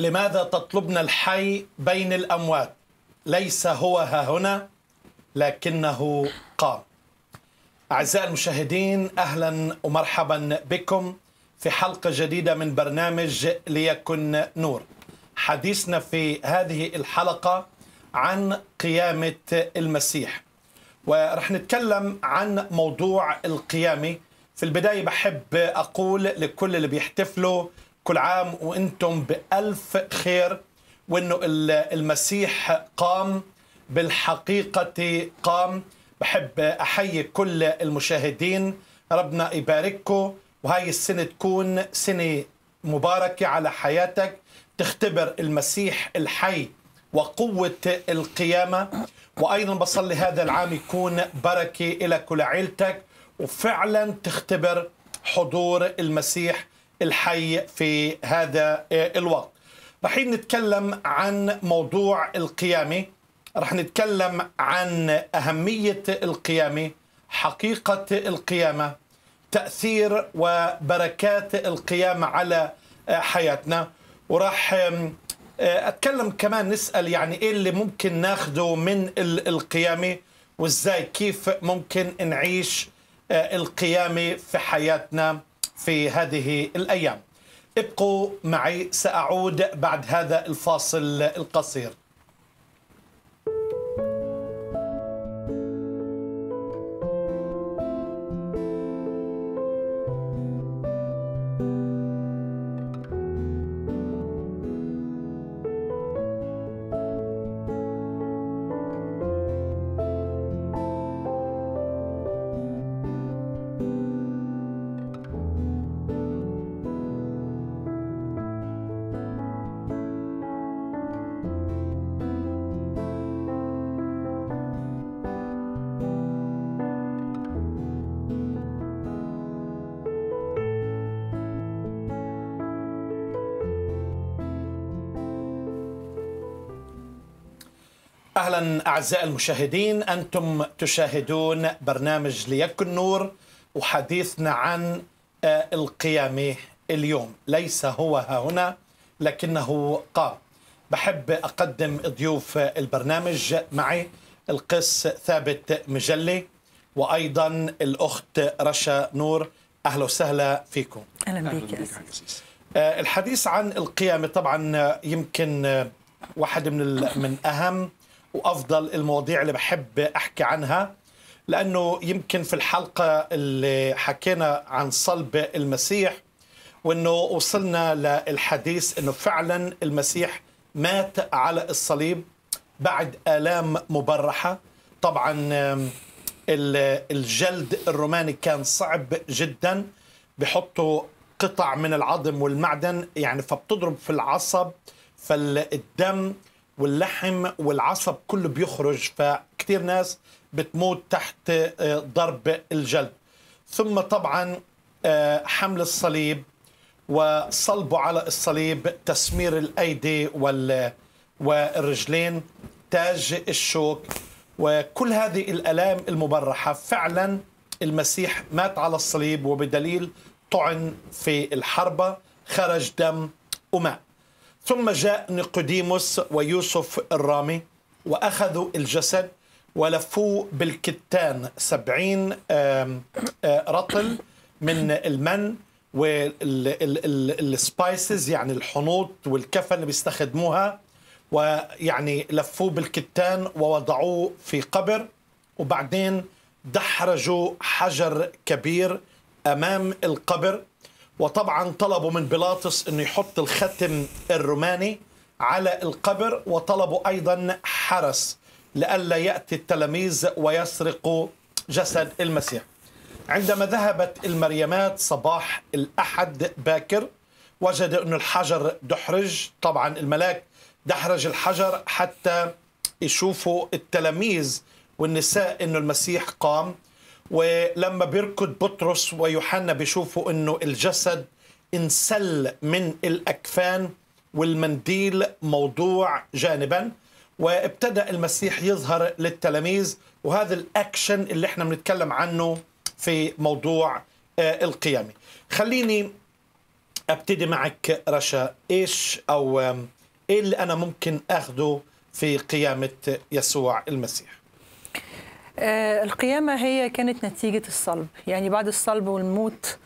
لماذا تطلبن الحي بين الأموات؟ ليس هو ها هنا لكنه قام. أعزائي المشاهدين أهلا ومرحبا بكم في حلقة جديدة من برنامج ليكن نور. حديثنا في هذه الحلقة عن قيامة المسيح. ورح نتكلم عن موضوع القيامة. في البداية بحب أقول لكل اللي بيحتفلوا كل عام وأنتم بألف خير وإنه المسيح قام بالحقيقة قام. بحب أحيي كل المشاهدين. ربنا يبارككم وهاي السنة تكون سنة مباركة على حياتك. تختبر المسيح الحي وقوة القيامة. وأيضا بصلي هذا العام يكون بركة لك ولعيلتك وفعلا تختبر حضور المسيح. الحي في هذا الوقت. رح نتكلم عن موضوع القيامة. رح نتكلم عن أهمية القيامة حقيقة القيامة تأثير وبركات القيامة على حياتنا. وراح أتكلم كمان نسأل يعني إيه اللي ممكن ناخده من القيامة وإزاي كيف ممكن نعيش القيامة في حياتنا. في هذه الأيام. ابقوا معي سأعود بعد هذا الفاصل القصير. أهلا أعزائي المشاهدين أنتم تشاهدون برنامج ليكن نور وحديثنا عن القيامه اليوم. ليس هو ها هنا لكنه قام. بحب أقدم ضيوف البرنامج معي القس ثابت مجلي وأيضا الأخت رشا نور. أهلا وسهلا فيكم. أهلا بك يا أسيس. الحديث عن القيامه طبعا يمكن واحد من من أهم. وأفضل المواضيع اللي بحب أحكي عنها لأنه يمكن في الحلقة اللي حكينا عن صلب المسيح وإنه وصلنا للحديث إنه فعلا المسيح مات على الصليب بعد آلام مبرحة. طبعا الجلد الروماني كان صعب جدا بحطوا قطع من العظم والمعدن يعني فبتضرب في العصب فالدم واللحم والعصب كله بيخرج فكتير ناس بتموت تحت ضرب الجلد. ثم طبعا حمل الصليب وصلبه على الصليب تسمير الأيدي والرجلين تاج الشوك. وكل هذه الألام المبرحة فعلا المسيح مات على الصليب وبدليل طعن في الحربة خرج دم وماء ثم جاء نيقوديموس ويوسف الرامي وأخذوا الجسد ولفوه بالكتان سبعين رطل من المن والسبايسز يعني الحنوط والكفن اللي بيستخدموها ويعني لفوه بالكتان ووضعوه في قبر وبعدين دحرجوا حجر كبير أمام القبر. وطبعا طلبوا من بيلاطس إنه يحط الختم الروماني على القبر وطلبوا أيضا حرس لئلا يأتي التلاميذ ويسرقوا جسد المسيح. عندما ذهبت المريمات صباح الأحد باكر وجد أن الحجر دحرج طبعا الملاك دحرج الحجر حتى يشوفوا التلاميذ والنساء إنه المسيح قام ولما بيركض بطرس ويوحنا بيشوفوا إنه الجسد انسل من الأكفان والمنديل موضوع جانبا وابتدأ المسيح يظهر للتلاميذ وهذا الأكشن اللي إحنا بنتكلم عنه في موضوع القيامة. خليني أبتدي معك رشا إيش أو إيه اللي أنا ممكن اخذه في قيامة يسوع المسيح؟ آه، القيامة هي كانت نتيجة الصلب. يعني بعد الصلب والموت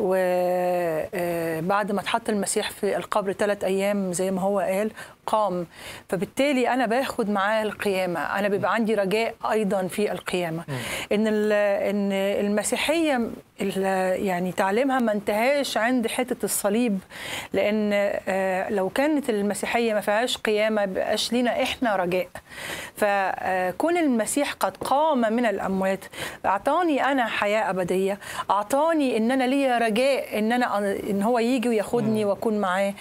وبعد ما اتحط المسيح في القبر ثلاث أيام زي ما هو قال قام. فبالتالي أنا باخد معاه القيامة. أنا بيبقى عندي رجاء أيضا في القيامة. إن ال- إن المسيحية ال- يعني تعليمها ما انتهاش عند حتة الصليب لأن آه، لو كانت المسيحية ما فيهاش قيامة بقاش لينا إحنا رجاء. فكون المسيح قد قام من الأموات أعطاني أنا حياة أبدية. أعطاني إن أنا ليا رجاء إن أنا إن هو يجي وياخدني وأكون معاه.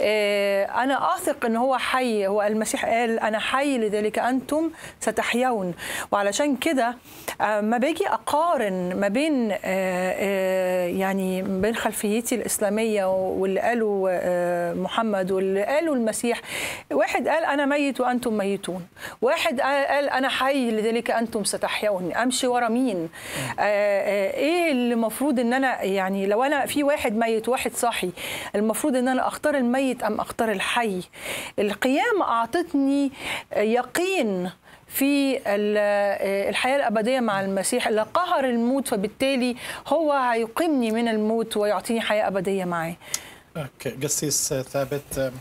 آه، أنا أثق إن هو حي هو المسيح قال أنا حي لذلك أنتم ستحيون. وعلشان كده آه، ما باجي أقارن ما بين آه، يعني بين خلفيتي الإسلامية واللي قاله محمد واللي قاله المسيح. واحد قال أنا ميت وأنتم ميتون. واحد قال أنا حي لذلك أنتم ستحيون. أمشي ورا مين؟ إيه اللي المفروض إن أنا يعني لو أنا في واحد ميت وواحد صاحي المفروض إن أنا أختار الميت أم أختار الحي؟ القيامة أعطتني يقين في ال- الحياة الأبدية مع المسيح. اللي قهر الموت فبالتالي هو هيقيمني من الموت ويعطيني حياة أبدية معاه أوكي قسيس ثابت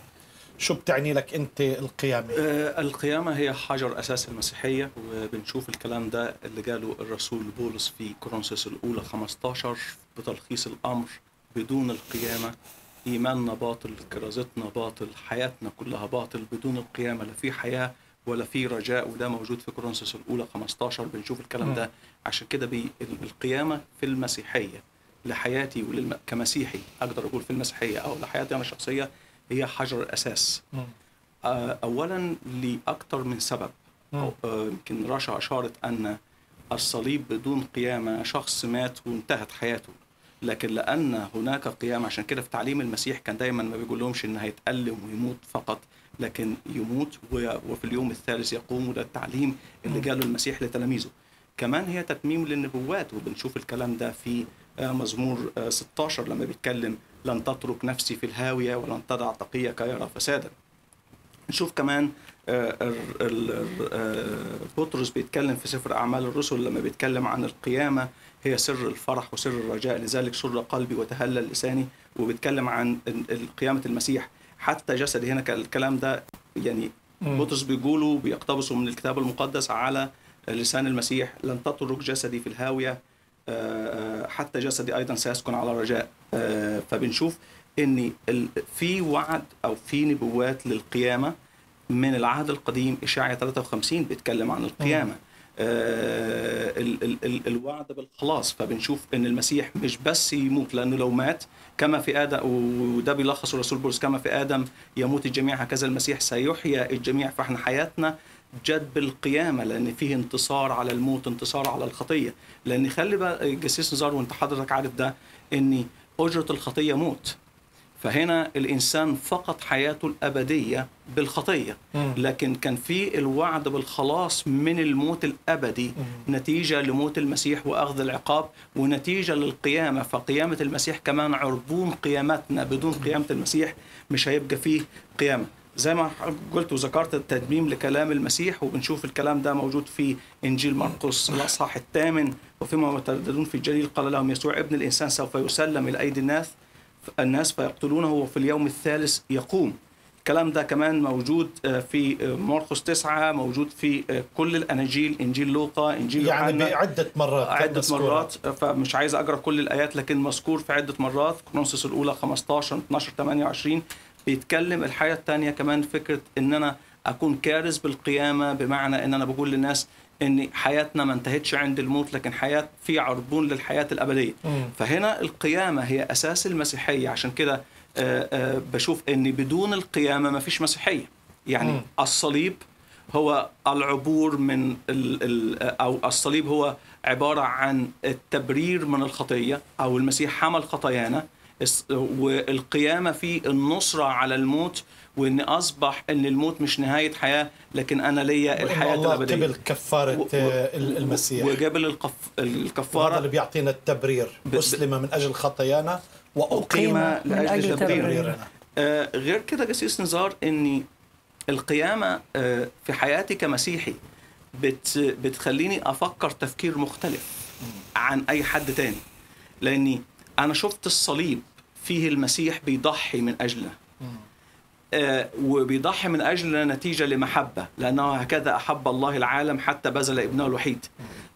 شو بتعني لك أنت القيامة؟ آه، القيامة هي حجر أساس المسيحية وبنشوف الكلام ده اللي قاله الرسول بولس في كورنثوس الأولى 15 بتلخيص الأمر بدون القيامة. إيماننا باطل كرازتنا باطل حياتنا كلها باطل. بدون القيامة لا في حياة ولا في رجاء وده موجود في كورنثوس الأولى 15 بنشوف الكلام ده. عشان كده القيامة في المسيحية لحياتي وللم... كمسيحي. أقدر أقول في المسيحية أو لحياتي أنا الشخصية هي حجر الأساس. آه، اولا لأكثر من سبب. آه، يمكن رشا أشارت أن الصليب بدون قيامة شخص مات وانتهت حياته. لكن لأن هناك قيامة عشان كده في تعليم المسيح كان دايما ما بيقول لهمش ان هيتألم ويموت فقط لكن يموت وفي اليوم الثالث يقوم وده التعليم اللي قاله المسيح لتلاميذه. كمان هي تتميم للنبوات وبنشوف الكلام ده في آه، مزمور آه، 16 لما بيتكلم لن تترك نفسي في الهاوية ولن تدع تقيك يرى فسادا نشوف كمان آه، آه، بطرس بيتكلم في سفر أعمال الرسل لما بيتكلم عن القيامة. هي سر الفرح وسر الرجاء لذلك سر قلبي وتهلل لساني. وبيتكلم عن قيامة المسيح. حتى جسدي هنا الكلام ده يعني. بطرس بيقولوا بيقتبسوا من الكتاب المقدس على لسان المسيح. لن تترك جسدي في الهاوية حتى جسدي أيضا سيسكن على رجاء آه، فبنشوف إن في وعد أو في نبوات للقيامة من العهد القديم اشعيا 53 بيتكلم عن القيامة. ال الوعد بالخلاص. فبنشوف إن المسيح مش بس يموت لأنه لو مات كما في آدم وده بيلخص الرسول بولس كما في آدم يموت الجميع هكذا المسيح سيحيا الجميع. فإحنا حياتنا جد بالقيامة لأن فيه انتصار على الموت انتصار على الخطية. لأن خلي بقى جسيس نزار وانت حضرتك عارف ده ان أجرة الخطية موت. فهنا الإنسان فقد حياته الأبدية بالخطية. لكن كان في الوعد بالخلاص من الموت الأبدي نتيجة لموت المسيح وأخذ العقاب ونتيجة للقيامة. فقيامة المسيح كمان عربون قيامتنا بدون قيامة المسيح مش هيبقى فيه قيامة. زي ما قلت وذكرت التدميم لكلام المسيح وبنشوف الكلام ده موجود في إنجيل مرقس الأصحاح الثامن وفيما يترددون في الجليل قال لهم يسوع ابن الإنسان سوف يسلم إلى أيدي الناس. الناس فيقتلونه وفي اليوم الثالث يقوم. الكلام ده كمان موجود آه، في آه، مرقس تسعة موجود في آه، كل الأناجيل إنجيل لوقا إنجيل يعني يوحنا. بعدة مرات عدة مذكورة. مرات فمش عايز أقرأ كل الآيات لكن مذكور في عدة مرات. كرونسوس الأولى 15 12 28 بيتكلم الحياة الثانية كمان فكرة إن أنا أكون كارث بالقيامة بمعنى إن أنا بقول للناس إن حياتنا ما انتهتش عند الموت لكن حياة في عربون للحياة الأبدية مم. فهنا القيامة هي أساس المسيحية عشان كده آه، آه، بشوف إن بدون القيامة ما فيش مسيحية يعني مم. الصليب هو العبور من ال ال أو الصليب هو عبارة عن التبرير من الخطية أو المسيح حمل خطايانا والقيامة في النصرة على الموت وان أصبح إن الموت مش نهاية حياة لكن أنا ليا الحياة الله الأبدية. قبل كفارة و- آه، المسيح. وجبل القف... الكفارة. اللي بيعطينا التبرير. ب- أسلم من أجل خطايانا وأقيم أقيم من أجل تبريرنا. آه، غير كده جسيس نزار ان القيامة آه، في حياتي كمسيحي بت بتخليني أفكر تفكير مختلف عن أي حد تاني. لأني أنا شفت الصليب فيه المسيح بيضحي من اجلنا آه، وبيضحي من اجلنا نتيجة لمحبة لأنه هكذا أحب الله العالم حتى بذل ابنه الوحيد.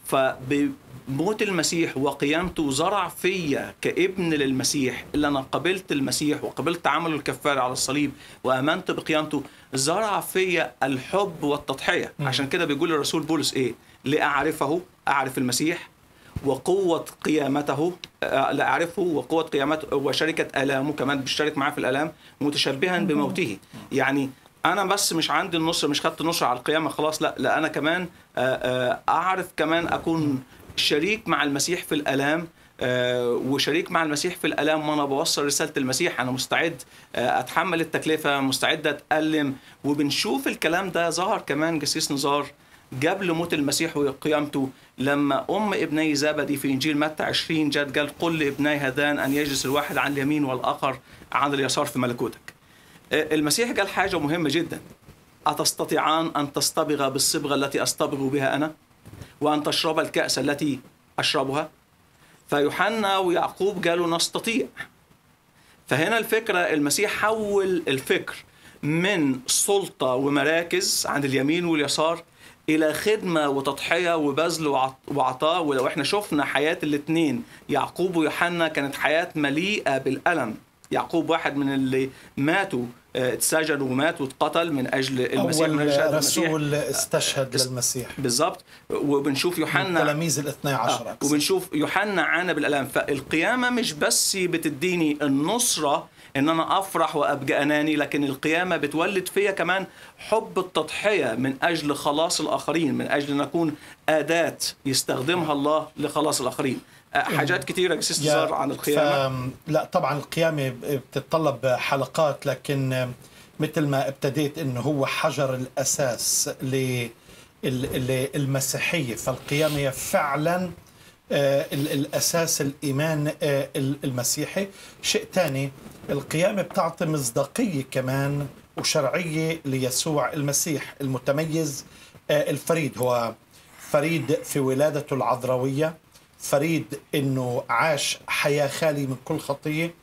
فبموت المسيح وقيامته زرع فيا كابن للمسيح اللي أنا قبلت المسيح وقبلت عمله الكفاري على الصليب وآمنت بقيامته زرع فيا الحب والتضحية. مم. عشان كده بيقول الرسول بولس إيه؟ لأعرفه أعرف المسيح وقوة قيامته آه، لا أعرفه وقوة قيامته وشركة آلامه كمان بيشترك معاه في الآلام متشبها بموته. يعني أنا بس مش عندي النصر مش خدت النصر على القيامة خلاص لا لا أنا كمان آه، آه، أعرف كمان أكون شريك مع المسيح في الآلام آه، وشريك مع المسيح في الآلام وأنا بوصل رسالة المسيح. أنا مستعد آه، أتحمل التكلفة مستعد أتألم. وبنشوف الكلام ده ظهر كمان جسيس نزار قبل موت المسيح وقيامته لما أم ابني زبدي في إنجيل متى 20 جت قال قل لابني هذان أن يجلس الواحد عن اليمين والأخر عن اليسار في ملكوتك. المسيح قال حاجة مهمة جدا. أتستطيعان أن تصطبغ بالصبغة التي أصطبغ بها أنا؟ وأن تشرب الكأس التي أشربها؟ فيوحنا ويعقوب قالوا نستطيع. فهنا الفكرة المسيح حول الفكر من سلطة ومراكز عند اليمين واليسار إلى خدمة وتضحية وبذل وعط- وعطاء ولو إحنا شفنا حياة الاتنين يعقوب ويوحنا كانت حياة مليئة بالألم. يعقوب واحد من اللي ماتوا اتسجن ومات واتقتل من أجل المسيح أول المسيح رسول استشهد اس- للمسيح بالظبط وبنشوف يوحنا التلاميذ الاثني عشر آه. أقصد. وبنشوف يوحنا عانى بالألام فالقيامة مش بس بتديني النصرة إن أنا أفرح وأبقى أناني لكن القيامة بتولد فيا كمان حب التضحية من أجل خلاص الآخرين من أجل ان اكون آداة يستخدمها الله لخلاص الآخرين آه، حاجات كتيرة جسيس يا- تظهر عن القيامة. لا طبعا القيامة بتتطلب حلقات لكن مثل ما ابتديت إنه هو حجر الأساس للمسيحية فالقيامة هي فعلا آه، ال- الأساس الإيمان آه، ال- المسيحي. شيء ثاني القيامة بتعطي مصداقية كمان وشرعية ليسوع المسيح المتميز آه، الفريد. هو فريد في ولادته العذراوية. فريد إنه عاش حياة خالي من كل خطية.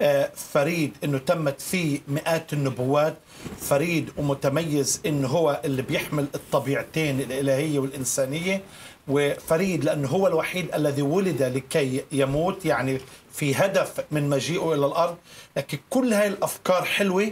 آه، فريد إنه تمت فيه مئات النبوات. فريد ومتميز إنه هو اللي بيحمل الطبيعتين الإلهية والإنسانية. وفريد لأنه هو الوحيد الذي ولد لكي يموت يعني في هدف من مجيئه إلى الأرض. لكن كل هاي الأفكار حلوة.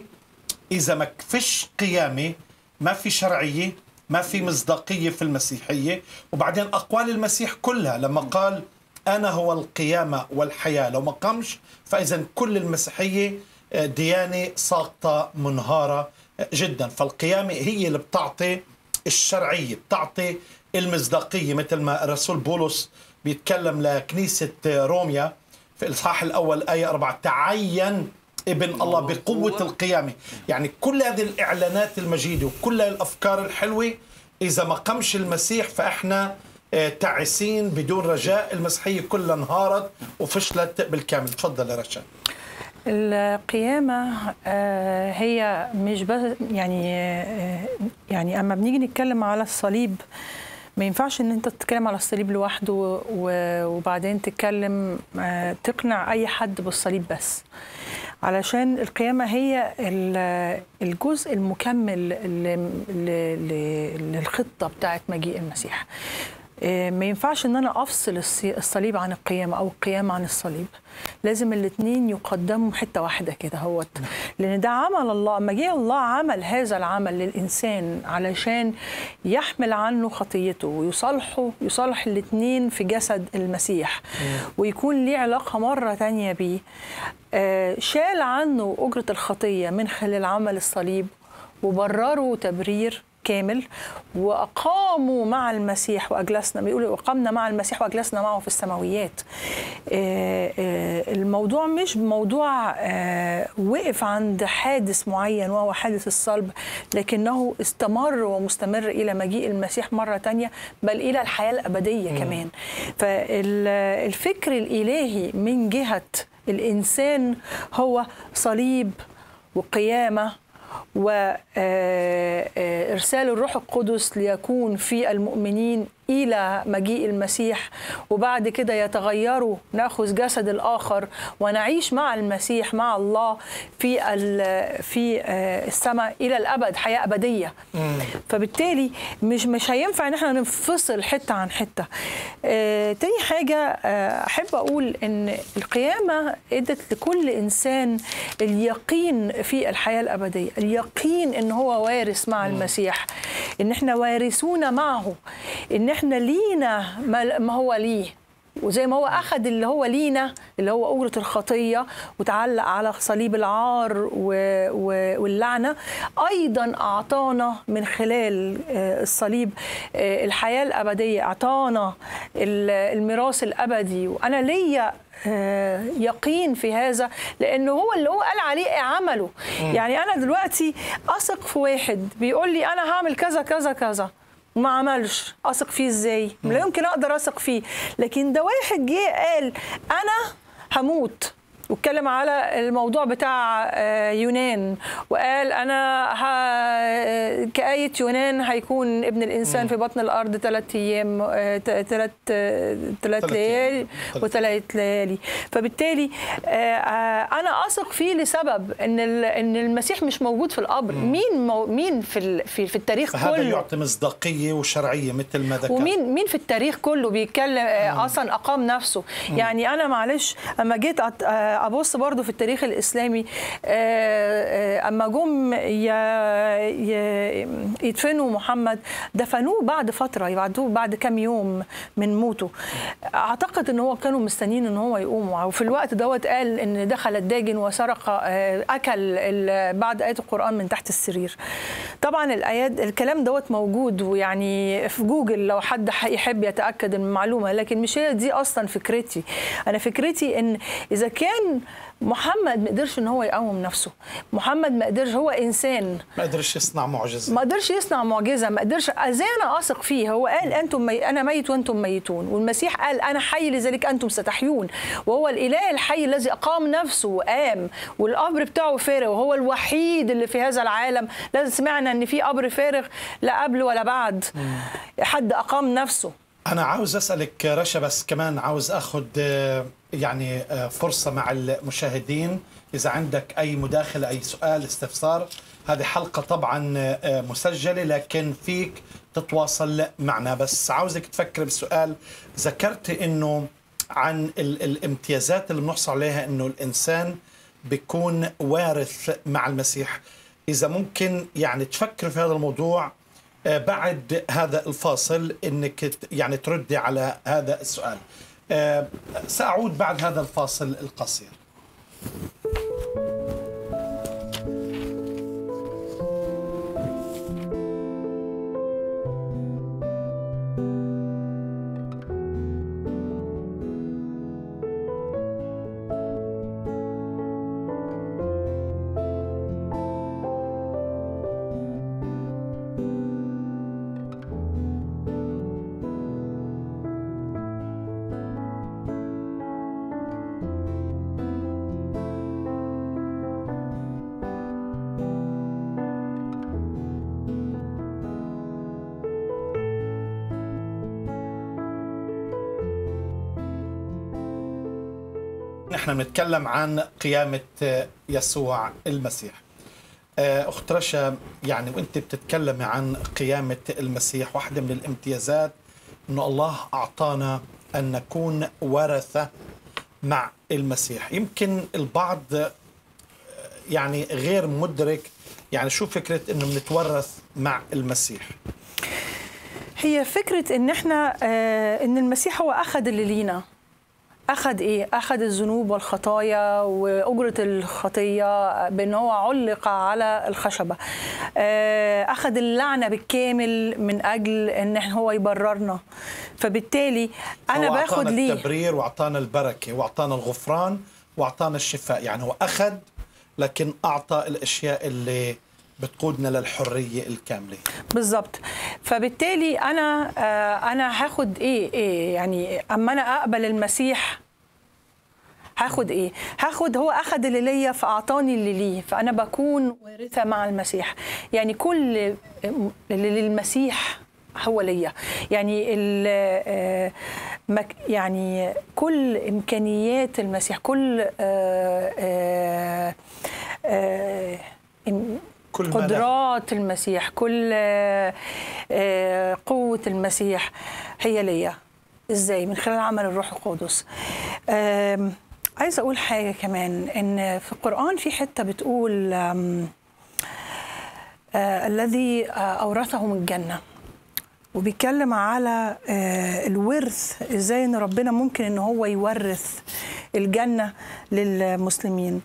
إذا ما فيش قيامة ما في شرعية ما في مصداقية في المسيحية. وبعدين أقوال المسيح كلها لما قال أنا هو القيامة والحياة. لو ما قامش فإذا كل المسيحية آه، ديانة ساقطة منهارة آه، جدا. فالقيامة هي اللي بتعطي الشرعية بتعطي المصداقية. مثل ما الرسول بولس بيتكلم لكنيسة آه، روميا في الإصحاح الأول آية 4 تعين ابن الله بقوة القيامة يعني كل هذه الإعلانات المجيدة وكل هذه الأفكار الحلوة إذا ما قامش المسيح فإحنا آه، تعسين بدون رجاء. المسيحية كلها انهارت وفشلت بالكامل. تفضل يا رشا القيامة آه، هي مش بس يعني آه، يعني أما بنيجي نتكلم على الصليب ما ينفعش إن أنت تتكلم على الصليب لوحده و- وبعدين تتكلم تقنع أي حد بالصليب بس. علشان القيامة هي ال- الجزء المكمل للخطة بتاعت مجيء المسيح. ما ينفعش إن أنا أفصل الص- الصليب عن القيامة أو القيامة عن الصليب. لازم الاثنين يقدموا حتة واحدة كده هوت لأن ده عمل الله أما جه الله عمل هذا العمل للإنسان علشان يحمل عنه خطيته ويصالحه يصالح الاثنين في جسد المسيح. ويكون ليه علاقة مرة تانية بيه. آه، شال عنه أجرة الخطية من خلال عمل الصليب وبرره تبرير كامل. وأقاموا مع المسيح وأجلسنا بيقولوا أقامنا مع المسيح وأجلسنا معه في السماويات. آه، آه، الموضوع مش موضوع آه، وقف عند حادث معين وهو حادث الصلب لكنه استمر ومستمر إلى مجيء المسيح مرة تانية بل إلى الحياة الأبدية كمان. فالفكر الإلهي من جهة الإنسان هو صليب وقيامة وإرسال الروح القدس ليكون في المؤمنين إلى مجيء المسيح وبعد كده يتغيروا نأخذ جسد الآخر ونعيش مع المسيح مع الله في ال- في آه، السماء إلى الأبد حياة أبدية. فبالتالي مش مش هينفع إن إحنا ننفصل حتة عن حتة. آه تاني حاجة آه أحب أقول إن القيامة إدت لكل إنسان اليقين في الحياة الأبدية، اليقين إن هو وارث مع المسيح، إن إحنا وارثون معه، إن إحنا لينا ما ما هو ليه. وزي ما هو أخذ اللي هو لينا اللي هو أجرة الخطية وتعلق على صليب العار و... و... واللعنة أيضا أعطانا من خلال آه، الصليب آه، الحياة الأبدية أعطانا ال- الميراث الأبدي. وأنا ليا آه، يقين في هذا لأنه هو اللي هو قال عليه عمله. يعني أنا دلوقتي أثق في واحد بيقول لي أنا هعمل كذا كذا كذا. ما عملش. أثق فيه إزاي؟ لا يمكن أقدر أثق فيه. لكن ده واحد جه قال أنا هموت. واتكلم على الموضوع بتاع آه، يونان. وقال أنا ه... كآية يونان هيكون ابن الإنسان في بطن الأرض ثلاث أيام ثلاث ثلاث تلات ليالي. وثلاث ليالي. فبالتالي آه، آه، أنا أثق فيه لسبب إن ال- إن المسيح مش موجود في القبر. مين مو... مين في ال... في في التاريخ كله؟ يعطي مصداقية وشرعية مثل ما ذكرت. ومين مين في التاريخ كله بيتكلم آه، أصلا أقام نفسه؟ يعني أنا معلش أما جيت آه، أبص برضو في التاريخ الإسلامي آه، آه، أما جم يدفنوا محمد دفنوه بعد فترة يبعدوه بعد كام يوم من موته. أعتقد إن هو كانوا مستنيين إن هو يقوم وفي الوقت دوت قال إن دخل الداجن وسرق آه، أكل بعد إيه القرآن من تحت السرير. طبعا الآيات الكلام دوت موجود ويعني في جوجل لو حد يحب يتأكد من المعلومة لكن مش هي دي أصلا فكرتي. أنا فكرتي إن إذا كان محمد ما قدرش إن هو يقوم نفسه. محمد ما قدرش هو إنسان. ما قدرش يصنع معجزة. ما قدرش يصنع معجزة ما قدرش. إزاي أنا آثق فيه. هو قال أنتم مي... أنا ميت وأنتم ميتون. والمسيح قال أنا حي لذلك أنتم ستحيون. وهو الإله الحي الذي أقام نفسه وقام. والقبر بتاعه فارغ. وهو الوحيد اللي في هذا العالم. لازم سمعنا إن في قبر فارغ لا قبل ولا بعد. حد أقام نفسه. أنا عاوز أسألك رشا بس كمان عاوز أخذ آه، يعني آه، فرصة مع المشاهدين. إذا عندك أي مداخلة أي سؤال استفسار هذه حلقة طبعا آه، مسجلة لكن فيك تتواصل معنا. بس عاوزك تفكر بسؤال ذكرت إنه عن ال- الامتيازات اللي بنحصل عليها إنه الإنسان بيكون وارث مع المسيح. إذا ممكن يعني تفكر في هذا الموضوع بعد هذا الفاصل إنك يعني تردي على هذا السؤال. آه، سأعود بعد هذا الفاصل القصير. نحن بنتكلم عن قيامة يسوع المسيح. آه، أخت رشا يعني وأنت بتتكلمي عن قيامة المسيح واحدة من الامتيازات أنه الله أعطانا أن نكون ورثة مع المسيح. يمكن البعض آه، يعني غير مدرك يعني شو فكرة أنه بنتورث مع المسيح؟ هي فكرة إن إحنا آه، إن المسيح هو أخذ اللي لينا. أخذ إيه؟ أخذ الذنوب والخطايا وأجرة الخطية بأن هو علق على الخشبة. آه، أخذ اللعنة بالكامل من أجل إن هو يبررنا. فبالتالي أنا باخد أعطانا ليه التبرير وأعطانا البركة وأعطانا الغفران وأعطانا الشفاء. يعني هو أخذ لكن أعطى الأشياء اللي بتقودنا للحرية الكاملة. بالظبط فبالتالي أنا آه، أنا هاخد إيه إيه يعني أما أنا أقبل المسيح هاخد إيه؟ هاخد هو أخذ اللي ليا فأعطاني اللي ليه فأنا بكون وارثة مع المسيح. يعني كل اللي للمسيح هو ليا. يعني آه، يعني كل إمكانيات المسيح كل آه، آه، إم- كل. قدرات المسيح كل آه، آه، قوة المسيح هي ليا. إزاي؟ من خلال عمل الروح القدس. عايزة أقول حاجة كمان إن في القرآن في حتة بتقول آه، الذي أورثهم الجنة. وبيتكلم على آه، الورث إزاي إن ربنا ممكن إن هو يورث الجنة للمسلمين.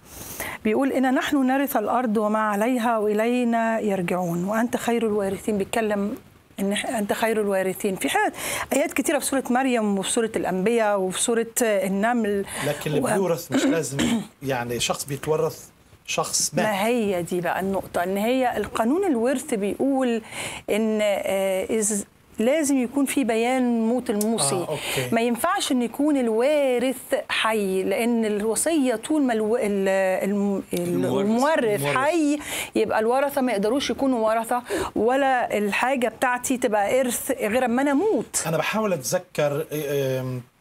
بيقول إن نحن نرث الأرض وما عليها وإلينا يرجعون. وأنت خير الوارثين. بيتكلم إن أنت خير الوارثين. في حاجات آيات كتيرة في سورة مريم وفي سورة الأنبياء وفي سورة النمل. لكن اللي و- بيورث مش لازم يعني شخص بيتورث شخص ما. ما هي دي بقى النقطة. إن هي القانون الورث بيقول إن آه، إذ لازم يكون في بيان موت الموصي آه، okay. ما ينفعش إن يكون الوارث حي لأن الوصية طول ما ألو... ال... الم... المورث. المورث. حي يبقى الورثة ما يقدروش يكونوا ورثة ولا الحاجة بتاعتي تبقى إرث غير أما أنا أموت أنا بحاول أتذكر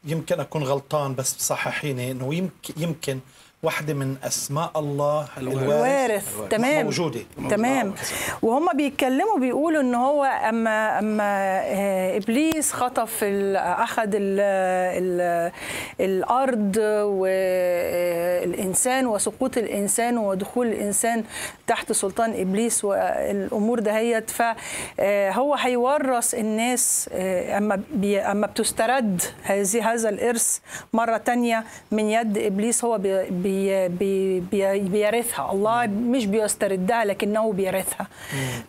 يمكن أكون غلطان بس صححيني إنه يمكن يمكن واحدة من أسماء الله الوارث. الوارث. تمام. موجودة. تمام. وهم بيتكلموا بيقولوا إن هو أما أما آه، إبليس خطف ال- أخذ ال ال الأرض والانسان وسقوط الإنسان ودخول الإنسان تحت سلطان إبليس والأمور دهيت. فهو هيورث الناس آه، أما بي أما بتسترد هذه هذا الإرث مرة تانية من يد إبليس. هو بي بي بي بي بيرثها الله مش بيستردها لكنه بيرثها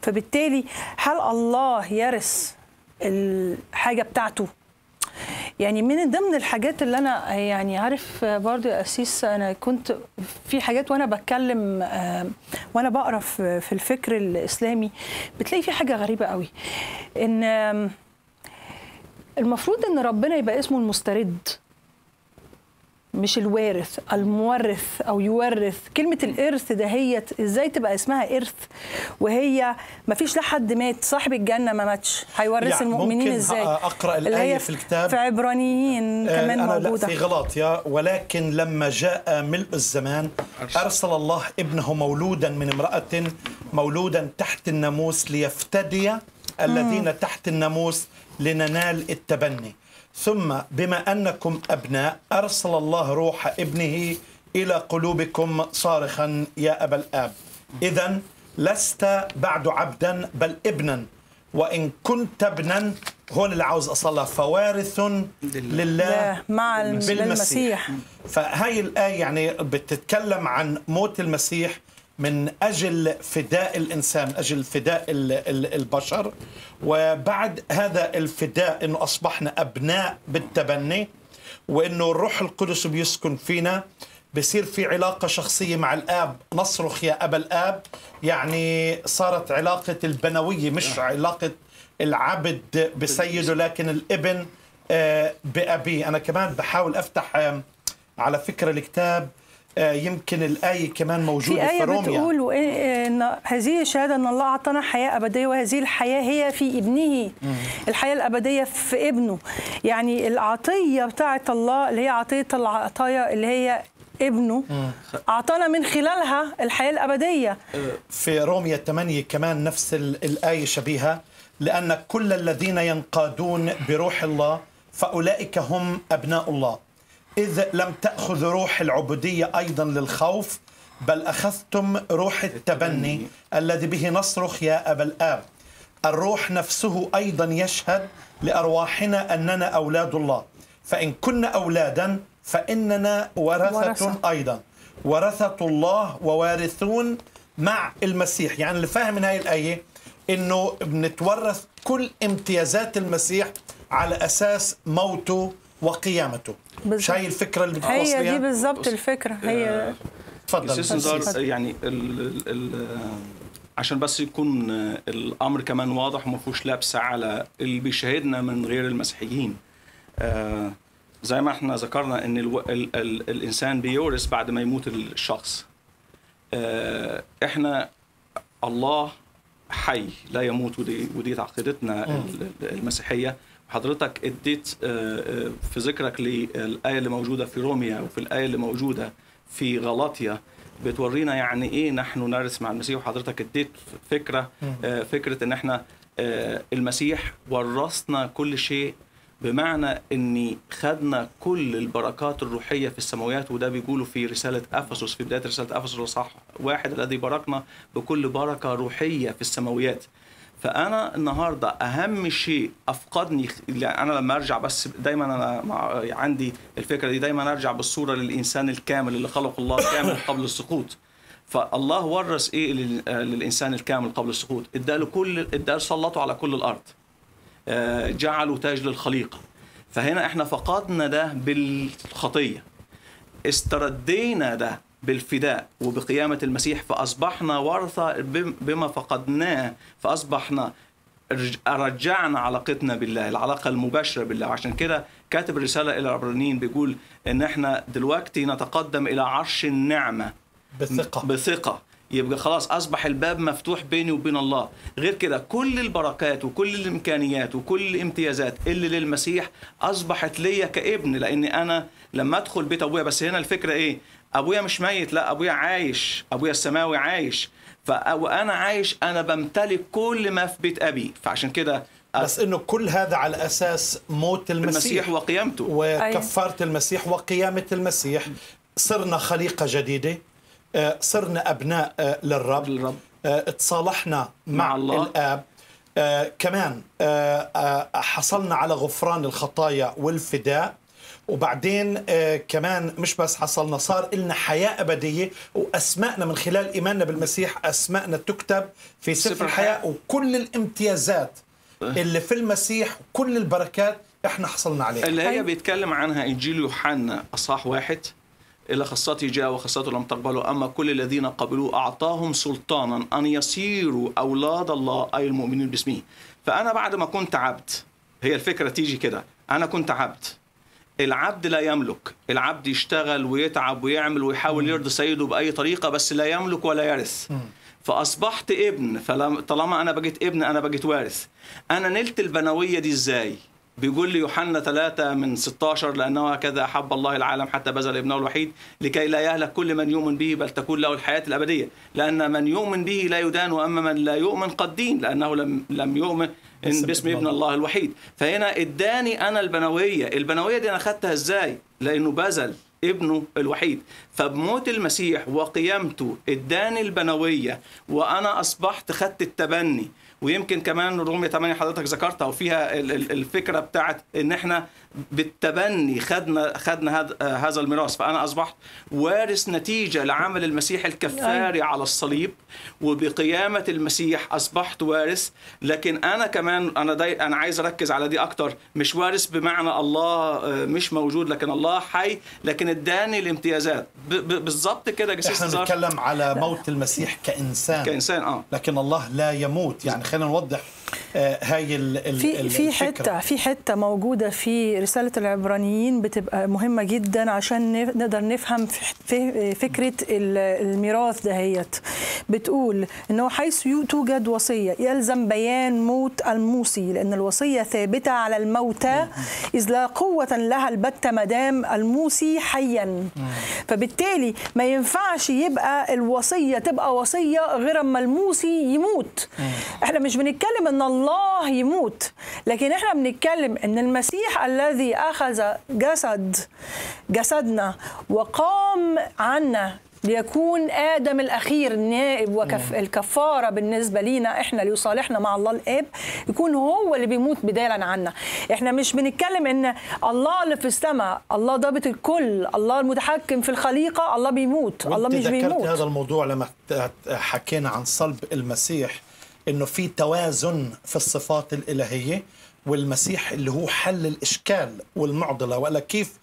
فبالتالي هل الله يرث الحاجة بتاعته؟ يعني من ضمن الحاجات اللي أنا يعني عارف برضو يا أسيس أنا كنت في حاجات وأنا بتكلم آه، وأنا بقرأ في الفكر الإسلامي بتلاقي في حاجة غريبة قوي. إن المفروض إن ربنا يبقى اسمه المسترد. مش الوارث المورث أو يورث. كلمة الإرث دهيت إزاي تبقى اسمها إرث وهي ما فيش لا حد مات صاحب الجنة ما ماتش. هيورث يعني المؤمنين ممكن إزاي؟ الآية هي في الكتاب؟ في عبرانيين آه، كمان أنا لا موجودة. في غلاطيا ولكن لما جاء ملء الزمان أرسل. أرسل الله ابنه مولودا من امرأة مولودا تحت الناموس ليفتدي الذين تحت الناموس لننال التبني. ثم بما أنكم أبناء أرسل الله روح ابنه إلى قلوبكم صارخا يا أبا الآب. إذا لست بعد عبدا بل ابنا. وإن كنت ابنا هون اللي عاوز أصلها فوارث لله. لا، مع الم- للمسيح. فهاي الآية يعني بتتكلم عن موت المسيح من أجل فداء الإنسان من أجل فداء ال- ال- البشر. وبعد هذا الفداء أنه أصبحنا أبناء بالتبني وأنه الروح القدس بيسكن فينا. بصير في علاقة شخصية مع الآب. نصرخ يا أبا الآب. يعني صارت علاقة البنوية مش علاقة العبد بسيده لكن الابن آه، بأبيه. أنا كمان بحاول أفتح على فكرة الكتاب يمكن الآية كمان في موجودة في, آية روميا بتقول وإن- إن هذه شهاده أن الله أعطانا حياة أبدية وهذه الحياة هي في ابنه. الحياة الأبدية في ابنه. يعني العطية بتاعه الله اللي هي عطية العطايا اللي هي ابنه أعطانا من خلالها الحياة الأبدية. في روميا 8 كمان نفس ال- الآية شبيهة. لأن كل الذين ينقادون بروح الله فأولئك هم أبناء الله. إذ لم تأخذ روح العبودية أيضا للخوف بل أخذتم روح التبني الذي به نصرخ يا أبا الآب الروح نفسه أيضا يشهد لأرواحنا أننا أولاد الله. فإن كنا أولادا فإننا ورثة, ورثة. أيضا. ورثة الله ووارثون مع المسيح. يعني اللي فاهم من هاي الآية إنه بنتورث كل امتيازات المسيح على أساس موته وقيامته. بالظبط. مش هاي الفكرة اللي بتوصل هي دي بالظبط الفكرة. هي تفضل. يعني ال عشان بس يكون الأمر كمان واضح وما فيهوش لبس على اللي بيشاهدنا من غير المسيحيين. آه، زي ما إحنا ذكرنا إن ألو... ال... ال... الإنسان بيورث بعد ما يموت الشخص. آه، إحنا الله حي لا يموت ودي ودي عقيدتنا ال- المسيحية. حضرتك اديت آه، آه، في ذكرك للآية اللي موجودة في روميا وفي الآية اللي موجودة في غلاطيا بتورينا يعني إيه نحن نرث مع المسيح. وحضرتك اديت فكرة آه، فكرة إن إحنا المسيح ورثنا كل شيء بمعنى إني خدنا كل البركات الروحية في السماوات وده بيقولوا في رسالة أفسس في بداية رسالة أفسس صح واحد الذي باركنا بكل بركة روحية في السماوات. فأنا النهارده أهم شيء أفقدني يعني أنا لما أرجع بس دايما أنا مع عندي الفكرة دي دايما أرجع بالصورة للإنسان الكامل اللي خلق الله كامل قبل السقوط. فالله ورث إيه لل- للإنسان الكامل قبل السقوط؟ إداله كل اداله سلطه على كل الأرض. آه، جعلوا تاج للخليقة. فهنا إحنا فقدنا ده بالخطية. استردينا ده بالفداء وبقيامة المسيح فأصبحنا ورثة بم- بما فقدناه فأصبحنا رج- رجعنا علاقتنا بالله العلاقة المباشرة بالله. عشان كده كاتب الرسالة إلى العبرانيين بيقول إن إحنا دلوقتي نتقدم إلى عرش النعمة. بثقة. بثقة. يبقى خلاص أصبح الباب مفتوح بيني وبين الله. غير كده كل البركات وكل الإمكانيات وكل الامتيازات اللي للمسيح أصبحت ليا كابن لأن أنا لما أدخل بيت أبويا. بس هنا الفكرة إيه؟ أبويا مش ميت لا أبويا عايش أبويا السماوي عايش. ف... وأنا عايش أنا بمتلك كل ما في بيت أبي. فعشان كده بس إنه كل هذا على أساس موت المسيح, المسيح وقيامته. وكفارة المسيح وقيامة المسيح. صرنا خليقة جديدة صرنا أبناء للرب. للرب. اتصالحنا مع, مع الله. الآب. آه، كمان آه، آه، حصلنا على غفران الخطايا والفداء. وبعدين آه كمان مش بس حصلنا صار لنا حياة أبدية وأسماءنا من خلال إيماننا بالمسيح أسماءنا تكتب في سفر الحياة. وكل الامتيازات اللي في المسيح وكل البركات إحنا حصلنا عليها اللي هي أيوة. بيتكلم عنها إنجيل يوحنا أصحاح واحد إلى خاصته جاء وخاصته لم تقبلوا أما كل الذين قبلوه أعطاهم سلطانا أن يصيروا أولاد الله أي المؤمنين باسمه فأنا بعد ما كنت عبد هي الفكرة تيجي كده أنا كنت عبد العبد لا يملك. العبد يشتغل ويتعب ويعمل ويحاول يرضي سيده بأي طريقة بس لا يملك ولا يرث. فأصبحت ابن فطالما أنا بقيت ابن أنا بقيت وارث. أنا نلت البنوية دي إزاي؟ بيقول لي يوحنا 3 من 16 لأنه هكذا أحب الله العالم حتى بذل ابنه الوحيد لكي لا يهلك كل من يؤمن به بل تكون له الحياة الأبدية. لأن من يؤمن به لا يدان وأما من لا يؤمن قد دين لأنه لم لم يؤمن إن باسم ابن الله. الوحيد. فهنا اداني أنا البنوية. البنوية دي أنا خدتها إزاي؟ لأنه بذل ابنه الوحيد. فبموت المسيح وقيامته اداني البنوية وأنا أصبحت خدت التبني. ويمكن كمان رومية 8 حضرتك ذكرتها وفيها ال- ال- الفكرة بتاعت إن إحنا بالتبني خدنا خدنا هذا هذا الميراث. فأنا أصبحت وارث نتيجة لعمل المسيح الكفاري على الصليب وبقيامة المسيح أصبحت وارث. لكن أنا كمان أنا داي أنا عايز أركز على دي أكتر. مش وارث بمعنى الله آه، مش موجود لكن الله حي. لكن اداني الامتيازات. ب- ب- بالظبط كده يا جسيس إحنا بنتكلم على موت المسيح كإنسان. كإنسان آه. لكن الله لا يموت. يعني خلينا نوضح هاي ال في في. حتة في حتة موجودة في رسالة العبرانيين بتبقى مهمة جدا عشان نقدر نفهم فكرة ال- الميراث دهيت بتقول إنه حيث توجد وصية يلزم بيان موت الموصي لأن الوصية ثابتة على الموتى إذ لا قوة لها البتة ما دام الموصي حيا. فبالتالي ما ينفعش يبقى الوصية تبقى وصية غير أما الموصي يموت. إحنا مش بنتكلم إن الله يموت. لكن إحنا بنتكلم إن المسيح الذي أخذ جسد جسدنا وقام عنا ليكون آدم الأخير النائب والكفاره بالنسبة لينا إحنا ليصالحنا مع الله الآب يكون هو اللي بيموت بدالا عنا. إحنا مش بنتكلم إن الله اللي في السماء الله ضابط الكل الله المتحكم في الخليقة الله بيموت. الله مش بيموت. هذا الموضوع لما حكينا عن صلب المسيح. إنه في توازن في الصفات الإلهية والمسيح اللي هو حل الإشكال والمعضلة. ولا كيف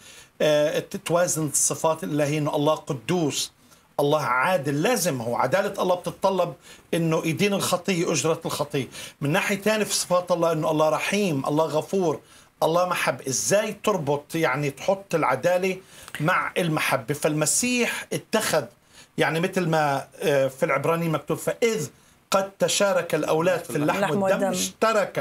آه، تتوازن الصفات الإلهية؟ إنه الله قدوس الله عادل لازم هو. عدالة الله بتتطلب إنه يدين الخطية أجرة الخطية. من ناحية ثانية في صفات الله إنه الله رحيم الله غفور الله محب. إزاي تربط يعني تحط العدالة مع المحبة؟ فالمسيح اتخذ يعني مثل ما آه، في العبرانيين مكتوب فإذ قد تشارك الأولاد في اللحم اللحم والدم والدم. اشترك.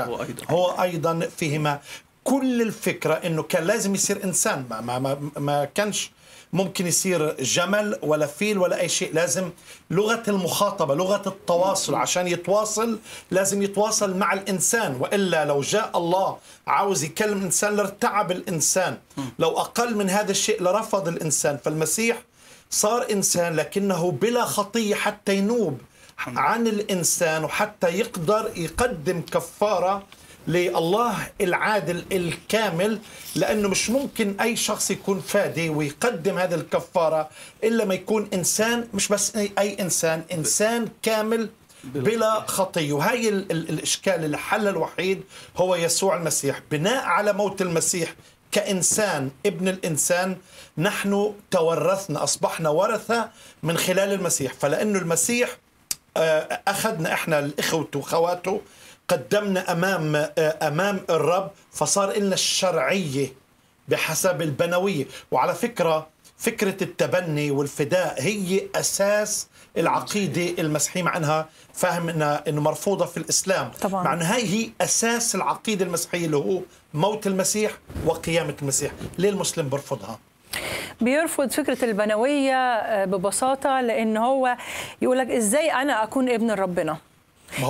هو أيضاً. فيهما كل الفكرة أنه كان لازم يصير إنسان. ما, ما, ما, ما كانش ممكن يصير جمل ولا فيل ولا أي شيء. لازم لغة المخاطبة لغة التواصل. عشان يتواصل لازم يتواصل مع الإنسان. وإلا لو جاء الله عاوز يكلم الإنسان لارتعب الإنسان. لو أقل من هذا الشيء لرفض الإنسان. فالمسيح صار إنسان لكنه بلا خطية حتى ينوب. عن الإنسان وحتى يقدر يقدم كفارة لله العادل الكامل لأنه مش ممكن أي شخص يكون فادي ويقدم هذه الكفارة إلا ما يكون إنسان مش بس أي- إنسان إنسان كامل بلا خطية وهي ال- ال- الإشكال الحل الوحيد هو يسوع المسيح. بناء على موت المسيح كإنسان ابن الإنسان نحن تورثنا أصبحنا ورثة من خلال المسيح. فلأنه المسيح آه، أخذنا إحنا الإخوة وخواته قدمنا أمام آه، أمام الرب فصار لنا الشرعية بحسب البنوية. وعلى فكرة فكرة التبني والفداء هي أساس العقيدة المسيحية مع أنها فاهم إنها إنه مرفوضة في الإسلام. طبعاً. مع أن هاي هي أساس العقيدة المسيحية اللي هو موت المسيح وقيامة المسيح. ليه المسلم برفضها؟ بيرفض فكرة البنوية آه، ببساطة لأن هو يقول لك إزاي أنا أكون ابن ربنا؟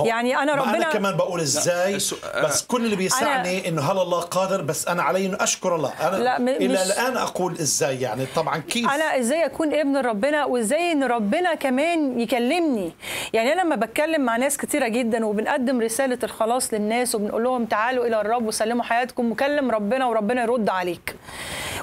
يعني أنا ما ربنا أنا كمان بقول إزاي السو- بس كل اللي بيسعني إنه هل الله قادر بس أنا علي إنه أشكر الله. أنا لا، مش- الآن أقول إزاي يعني. طبعا كيف؟ أنا إزاي أكون ابن ربنا؟ وإزاي إن ربنا كمان يكلمني؟ يعني أنا لما بتكلم مع ناس كتيرة جدا وبنقدم رسالة الخلاص للناس وبنقول لهم تعالوا إلى الرب وسلموا حياتكم وكلم ربنا وربنا يرد عليك.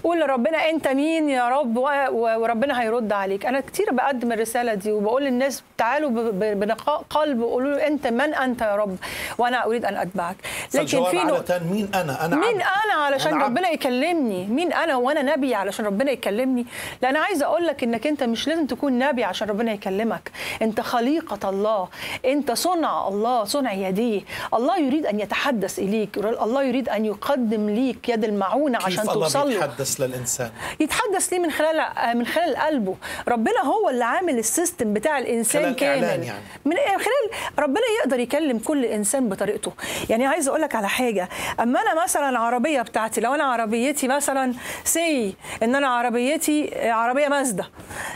قول لربنا أنت مين يا رب وربنا هيرد عليك. أنا كتير بقدم الرسالة دي وبقول للناس تعالوا بنقاء قلب وقولوا له أنت من أنت يا رب وأنا أريد أن أتبعك. لكن في نق- عادة مين أنا؟ أنا مين. أنا علشان أنا. ربنا يكلمني؟ مين أنا وأنا نبي علشان ربنا يكلمني؟ لا أنا عايزه أقول لك إنك أنت مش لازم تكون نبي عشان ربنا يكلمك. أنت خليقة الله. أنت صنع الله صنع يديه. الله يريد أن يتحدث إليك. الله يريد أن يقدم ليك يد المعونة عشان توصل له. بيتحدث للإنسان. يتحدث ليه من خلال من خلال قلبه. ربنا هو اللي عامل السيستم بتاع الإنسان كامل. يعني. من خلال ربنا يقدر يكلم كل إنسان بطريقته. يعني عايز أقول لك على حاجة. أما أنا مثلا العربيه بتاعتي لو أنا عربيتي مثلا سي إن أنا عربيتي عربية مازدا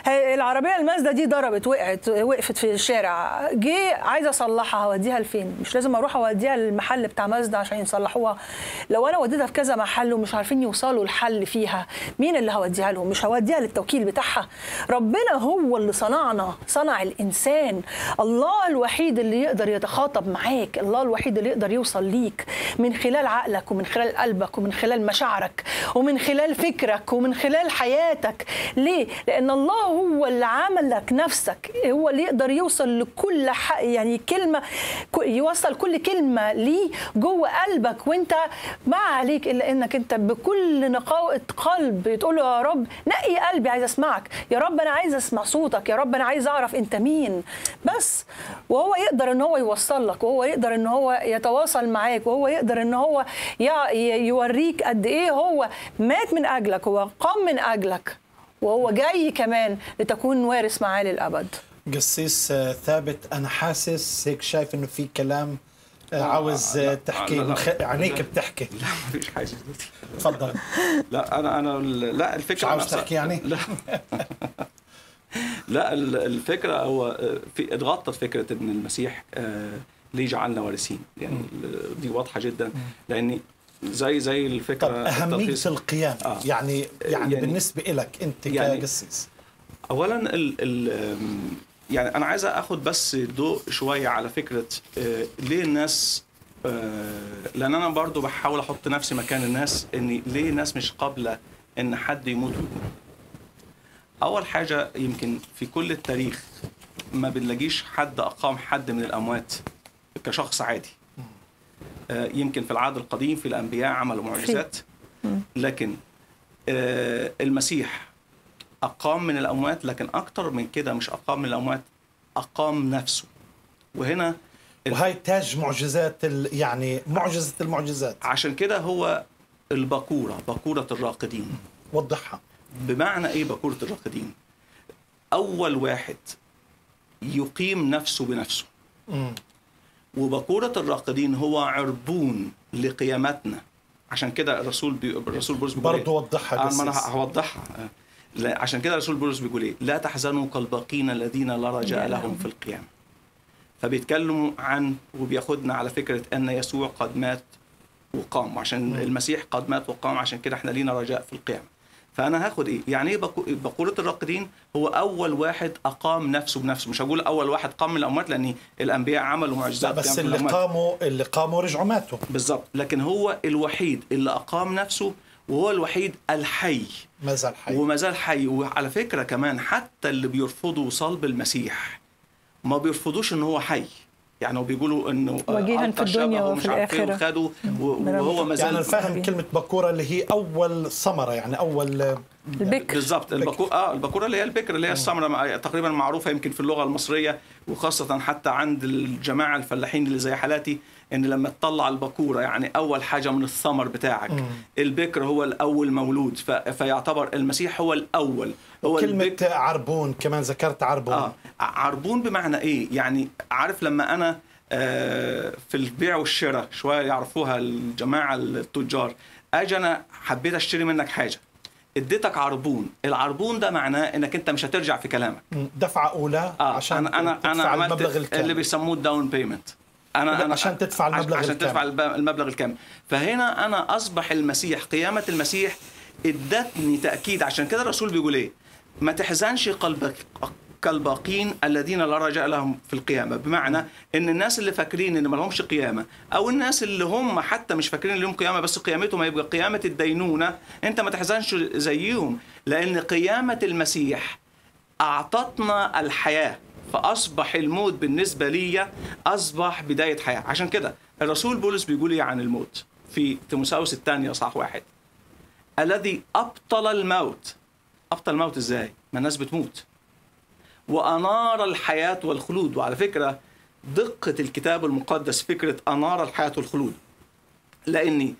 العربية المازدا دي ضربت وقعت وقفت في الشارع. جه عايزه أصلحها هوديها لفين؟ مش لازم أروح أوديها للمحل بتاع مازدا عشان يصلحوها. لو أنا وديتها في كذا محل ومش عارفين يوصلوا الحل فيها. مين اللي هوديها لهم؟ مش هوديها للتوكيل بتاعها. ربنا هو اللي صنعنا صنع الإنسان. الله الوحيد اللي يقدر يتخاطب معاك. الله الوحيد اللي يقدر يوصل ليك. من خلال عقلك ومن خلال قلبك ومن خلال مشاعرك ومن خلال فكرك ومن خلال حياتك. ليه؟ لأن الله هو اللي عمل لك نفسك. هو اللي يقدر يوصل لكل ح... يعني كلمة يوصل كل كلمة ليه جوه قلبك. وانت ما عليك إلا إنك أنت بكل نقاوه قلب تقول له يا رب نقي قلبي عايز أسمعك. يا رب أنا عايز أسمع صوتك يا رب أنا عايز أعرف أنت مين. بس وهو يقدر إن هو يوصل لك وهو يقدر إن هو يتواصل معاك وهو يقدر إن هو يوريك قد إيه هو مات من أجلك هو قام من أجلك وهو جاي كمان لتكون وارث معاه للأبد. قسيس آه، ثابت أنا حاسس هيك شايف إنه في كلام عاوز آه، لا، تحكي لا، لا. من خ- عينيك لا. بتحكي لا مفيش حاجة دلوقتي. تفضل لا أنا أنا لا الفكرة مش عاوز تحكي يعني؟ لا لا ال- الفكرة هو آه، في اتغطت فكرة إن المسيح آه، ليه جعلنا وارثين يعني دي واضحة جدا لأن زي زي الفكرة طب أهمية التلخيص. القيامه آه. يعني يعني يعني- بالنسبة لك أنت يعني- كقسيس اولا ال ال يعني أنا عايز أخد بس ضوء شوية على فكرة آه، ليه الناس آه، لأن أنا برضو بحاول أحط نفسي مكان الناس إن ليه الناس مش قابلة إن حد يموت ويقوم أول حاجة يمكن في كل التاريخ ما بنلاقيش حد أقام حد من الأموات كشخص عادي. آه، يمكن في العهد القديم في الأنبياء عملوا معجزات لكن المسيح أقام من الأموات لكن أكتر من كده مش أقام من الأموات أقام نفسه وهنا وهي تاج معجزات. يعني معجزة المعجزات عشان كده هو البقوره بقوره الراقدين وضحها بمعنى إيه بقوره الراقدين أول واحد يقيم نفسه بنفسه مم. وبقوره الراقدين هو عربون لقيامتنا عشان كده الرسول بي... الرسول بولس إيه؟ برضه وضحها آه، ما أنا جسيس. هوضحها آه. عشان كده الرسول بولس بيقول إيه؟ لا تحزنوا كالباقين الذين لا رجاء لهم في القيامة. فبيتكلموا عن وبياخدنا على فكرة أن يسوع قد مات وقام عشان مم. المسيح قد مات وقام عشان كده إحنا لينا رجاء في القيامة. فأنا هاخد إيه؟ يعني إيه بقو- بقوره الراقدين؟ هو أول واحد أقام نفسه بنفسه. مش هقول أول واحد قام من الأموات لأن الأنبياء عملوا معجزات بس اللي. قاموا اللي قاموا رجعوا ماتوا. بالظبط. لكن هو الوحيد اللي أقام نفسه وهو الوحيد الحي. ما زال حي. وما زال حي. وعلى فكرة كمان حتى اللي بيرفضوا صلب المسيح ما بيرفضوش إن هو حي. يعني هو بيقولوا إنه وجيها في الدنيا وفي الآخرة. وخده وهو ما يعني أنا زال فاهم كلمة بكورة اللي هي أول ثمرة يعني أول البكر. بالظبط البكو... آه البكورة اللي هي البكر اللي هي السمرة مع- تقريبا معروفة يمكن في اللغة المصرية وخاصة حتى عند الجماعة الفلاحين اللي زي حالاتي إن لما تطلع البكورة يعني أول حاجة من الثمر بتاعك. مم. البكر هو الأول مولود ف... فيعتبر المسيح هو الأول. هو كلمة البكر. عربون كمان ذكرت عربون. آه. عربون بمعنى إيه؟ يعني عارف لما أنا آه، في البيع والشراء شوية يعرفوها الجماعة التجار أجي أنا حبيت أشتري منك حاجة. اديتك عربون. العربون ده معناه إنك أنت مش هترجع في كلامك. دفعة أولى آه عشان أنا أنا أنا عملت المبلغ اللي بيسموه الداون بيمنت أنا أنا عشان تدفع المبلغ عشان الكامل. تدفع المبلغ الكامل. فهنا أنا أصبح المسيح قيامة المسيح ادتني تأكيد. عشان كده الرسول بيقول إيه؟ ما تحزنش قلبك كالباقين الذين لا رجاء لهم في القيامة. بمعنى إن الناس اللي فاكرين إن ما لهمش قيامة أو الناس اللي هم حتى مش فاكرين لهم قيامة بس قيامتهم هيبقى قيامة الدينونة أنت ما تحزنش زيهم لأن قيامة المسيح أعطتنا الحياة فأصبح الموت بالنسبة لي أصبح بداية حياة. عشان كده الرسول بولس بيقول إيه عن الموت؟ في تيموثاوس الثانية صح واحد. الذي أبطل الموت أبطل الموت إزاي؟ ما الناس بتموت. وأنار الحياة والخلود. وعلى فكرة دقة الكتاب المقدس فكرة أنار الحياة والخلود. لأن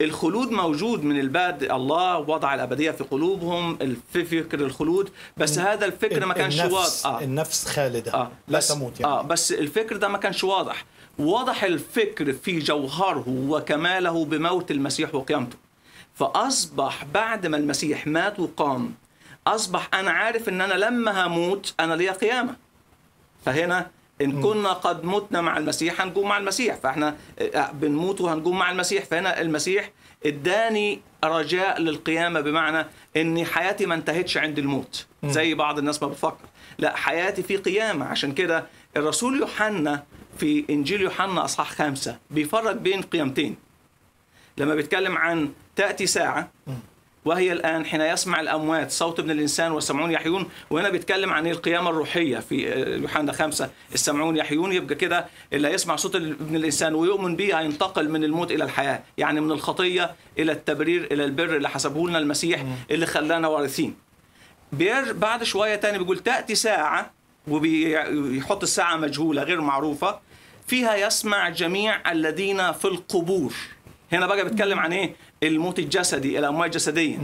الخلود موجود من البعد الله وضع الأبدية في قلوبهم في فكر الخلود. بس هذا الفكر ما كانش النفس واضح. آه. النفس خالدة. آه. لا بس تموت يعني. آه. بس الفكر ده ما كانش واضح. وضح الفكر في جوهره وكماله بموت المسيح وقيامته. فأصبح بعد ما المسيح مات وقام أصبح أنا عارف إن أنا لما هموت أنا ليا قيامة. فهنا إن كنا قد متنا مع المسيح هنقوم مع المسيح. فإحنا آه، بنموت وهنقوم مع المسيح. فهنا المسيح إداني رجاء للقيامة بمعنى ان حياتي ما انتهتش عند الموت زي بعض الناس ما بتفكر. لا حياتي في قيامة. عشان كده الرسول يوحنا في إنجيل يوحنا أصحاح خمسة بيفرق بين قيامتين. لما بيتكلم عن تأتي ساعة وهي الآن حين يسمع الأموات صوت ابن الإنسان والسمعون يحيون وهنا بيتكلم عن القيامة الروحية في آه، يوحنا خمسة السمعون يحيون يبقى كده اللي هيسمع صوت ابن الإنسان ويؤمن به هينتقل من الموت إلى الحياة يعني من الخطية إلى التبرير إلى البر اللي حسبه لنا المسيح اللي خلانا وارثين. بير بعد شوية تاني بيقول تأتي ساعة وبيحط الساعة مجهولة غير معروفة فيها يسمع جميع الذين في القبور. هنا بقى بيتكلم عن إيه؟ الموت الجسدي الاموات الجسديه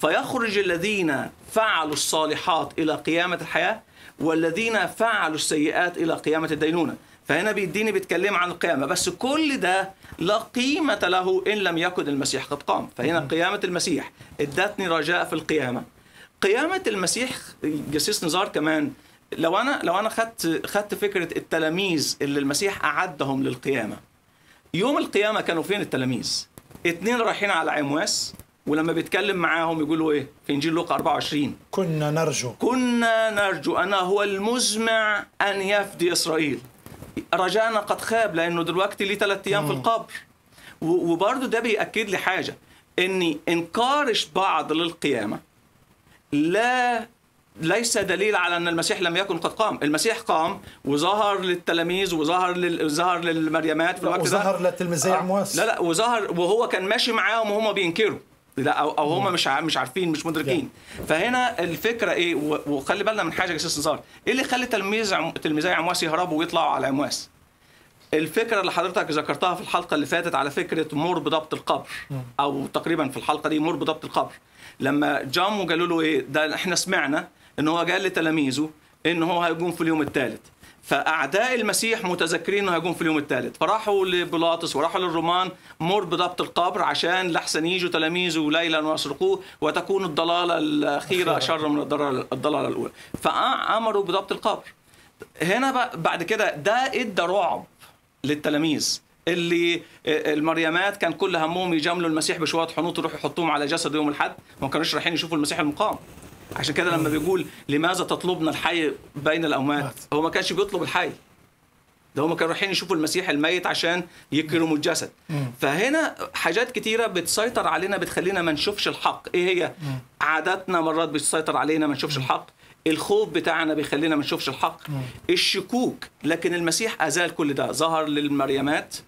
فيخرج الذين فعلوا الصالحات إلى قيامة الحياة والذين فعلوا السيئات إلى قيامة الدينونة. فهنا بيديني بيتكلم عن القيامة. بس كل ده لا قيمة له إن لم يكن المسيح قد قام. فهنا قيامة المسيح ادتني رجاء في القيامة. قيامة المسيح جسيس نزار كمان لو أنا لو أنا خدت خدت فكرة التلاميذ اللي المسيح أعدهم للقيامة. يوم القيامة كانوا فين التلاميذ؟ اتنين رايحين على عمواس ولما بيتكلم معاهم يقولوا إيه؟ في انجيل لوقا 24 كنا نرجو. كنا نرجو أنا هو المزمع أن يفدي إسرائيل. رجانا قد خاب لأنه دلوقتي ليه ثلاثة أيام في القبر. و- وبرضه ده بيأكد لي حاجة إن إنكار بعض للقيامة لا ليس دليل على أن المسيح لم يكن قد قام، المسيح قام وظهر للتلاميذ وظهر لل... ظهر للمريمات في الوقت ده. وظهر لتلميذي آه، عمواس. لا لا وظهر وهو كان ماشي معاهم وهم بينكروا. لا أو أو هم مش مش عارفين مش مدركين. فهنا الفكرة إيه؟ وخلي بالنا من حاجة يا أستاذ نزار إيه اللي خلى تلميذ عم... تلميذي عمواس يهربوا ويطلعوا على عمواس؟ الفكرة اللي حضرتك ذكرتها في الحلقة اللي فاتت على فكرة مر بضبط القبر. أو تقريبا في الحلقة دي مر بضبط القبر. لما جاموا قالوا له إيه؟ ده إحنا سمعنا. إن هو قال لتلاميذه إن هو هيقوم في اليوم الثالث. فأعداء المسيح متذكرين إنه هيقوم في اليوم الثالث. فراحوا لبيلاطس وراحوا للرومان مر بضبط القبر عشان لحسن يجوا تلاميذه ليلا ويسرقوه وتكون الضلالة الأخيرة اشر من الضلاله الأولى. فأمروا بضبط القبر. هنا بقى بعد كده ده إدى رعب للتلاميذ اللي المريمات كان كل همهم يجاملوا المسيح بشوية حنوط يروحوا يحطوهم على جسده يوم الأحد. ما كانوش رايحين يشوفوا المسيح المقام. عشان كده لما بيقول لماذا تطلبنا الحي بين الأموات؟ هو ما كانش بيطلب الحي. ده هم كانوا رايحين يشوفوا المسيح الميت عشان يكرموا الجسد. فهنا حاجات كتيرة بتسيطر علينا بتخلينا ما نشوفش الحق. إيه هي؟ عاداتنا مرات بتسيطر علينا ما نشوفش الحق. الخوف بتاعنا بيخلينا ما نشوفش الحق. الشكوك. لكن المسيح أزال كل ده. ظهر للمريمات. آه،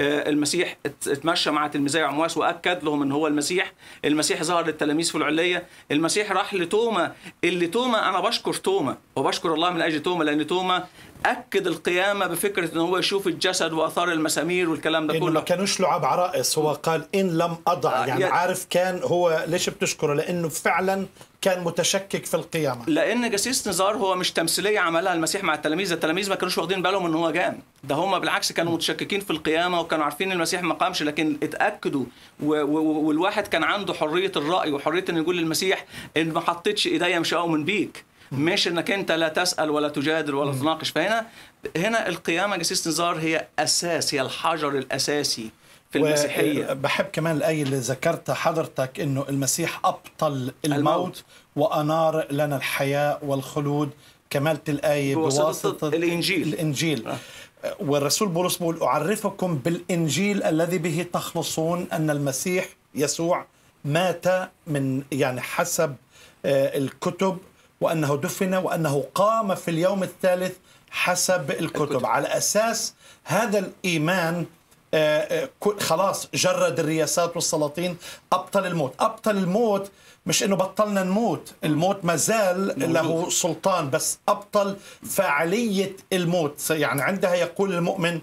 المسيح ات- اتمشى مع تلميذي عمواس وأكد لهم إن هو المسيح. المسيح ظهر للتلاميذ في العلية. المسيح راح لتوما. اللي توما أنا بشكر توما وبشكر الله من أجل توما لأن توما أكد القيامة بفكرة ان هو يشوف الجسد وآثار المسامير والكلام ده إنه ما كله. كانوش لعاب عرائس هو قال إن لم أضع آه، يعني عارف كان هو ليش بتشكره؟ لأنه فعلا كان متشكك في القيامة. لأن جسيس نزار هو مش تمثيلية عملها المسيح مع التلاميذ التلاميذ ما كانوش واخدين بالهم إن هو جام. ده هم بالعكس كانوا متشككين في القيامة وكانوا عارفين المسيح ما قامش لكن اتأكدوا و- و- والواحد كان عنده حرية الرأي وحرية إنه يقول للمسيح إن ما حطيتش إيديا مش اؤمن بيك. مش إنك أنت لا تسأل ولا تجادل ولا تناقش. فهنا هنا القيامة جسيس نزار هي أساس هي الحجر الأساسي في المسيحية. بحب كمان الآية اللي ذكرتها حضرتك إنه المسيح أبطل الموت, الموت. وأنار لنا الحياة والخلود. كمالة الآية بواسطة بواسطة الإنجيل. الإنجيل. والرسول بولس بيقول أعرفكم بالإنجيل الذي به تخلصون أن المسيح يسوع مات من يعني حسب آه، الكتب. وأنه دفن وأنه قام في اليوم الثالث حسب الكتب, الكتب. على أساس هذا الإيمان آه، آه، خلاص جرد الرياسات والسلاطين أبطل الموت. أبطل الموت مش إنه بطلنا نموت. الموت ما زال له سلطان بس أبطل فاعليه الموت. يعني عندها يقول المؤمن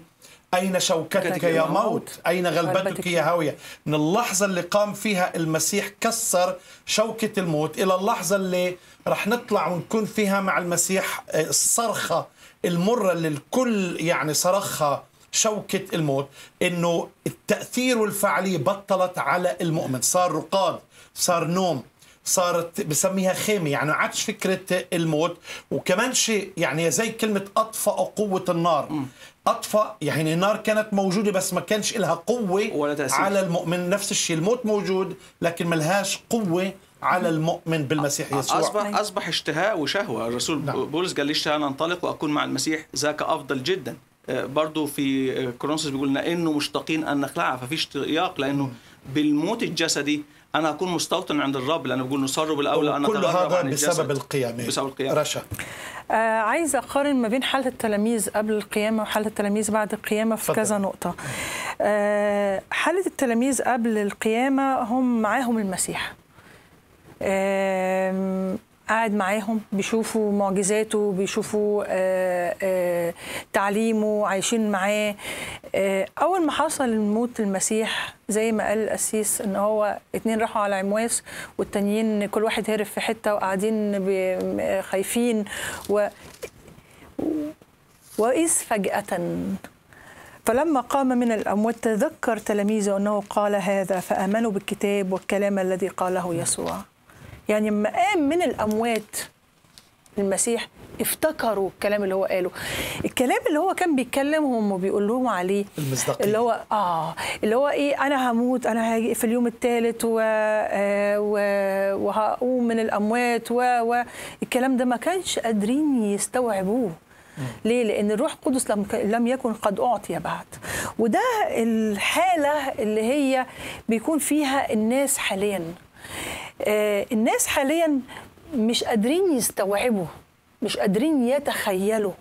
أين شوكتك يا موت؟ أين غلبتك يا هاوية؟ من اللحظة اللي قام فيها المسيح كسر شوكة الموت إلى اللحظة اللي رح نطلع ونكون فيها مع المسيح آه، الصرخة المرة اللي الكل يعني صرخها شوكة الموت إنه التأثير والفعالية بطلت على المؤمن. صار رقاد صار نوم صارت بسميها خيمة يعني ما عادش فكرة الموت. وكمان شيء يعني زي كلمة أطفأ قوة النار. أطفأ يعني النار كانت موجودة بس ما كانش لها قوة ولا تأثير. على المؤمن. نفس الشيء الموت موجود لكن ملهاش قوة على المؤمن بالمسيح يسوع. اصبح أصبح اشتهاء وشهوة. الرسول نعم. بولس قال لي اشتهى أن أنطلق وأكون مع المسيح ذاك أفضل جدا. آه، برضو في كورنثوس بيقول لنا إنه مشتاقين أن نخلعها ففي اشتياق لأنه بالموت الجسدي أنا أكون مستوطن عند الرب لأنه بيقول نصر بالاولى ان كل هذا عن بسبب الجسد القيامة بسبب القيامة. رشا آه عايزه أقارن ما بين حالة التلاميذ قبل القيامة وحالة التلاميذ بعد القيامة في اتفضل. كذا نقطة. آه حالة التلاميذ قبل القيامة هم معاهم المسيح. آم، قاعد معاهم بيشوفوا معجزاته بيشوفوا آه، آه، تعليمه عايشين معاه. آه، أول ما حصل موت المسيح زي ما قال القسيس إن هو اتنين راحوا على عمواس والتانيين كل واحد هرب في حتة وقاعدين خايفين. و وإذ فجأة فلما قام من الأموات تذكر تلاميذه أنه قال هذا فآمنوا بالكتاب والكلام الذي قاله يسوع. يعني لما قام من الأموات المسيح افتكروا الكلام اللي هو قاله الكلام اللي هو كان بيتكلمهم وبيقول لهم عليه المصداقية. اللي هو آه اللي هو إيه أنا هموت أنا هاجي في اليوم الثالث و... آه، و... وهقوم من الأموات و... و... الكلام ده ما كانش قادرين يستوعبوه ليه؟ لأن الروح القدس لم لم يكن قد أعطي بعد، وده الحالة اللي هي بيكون فيها الناس حاليا. آه، الناس حاليا مش قادرين يستوعبوا مش قادرين يتخيلوا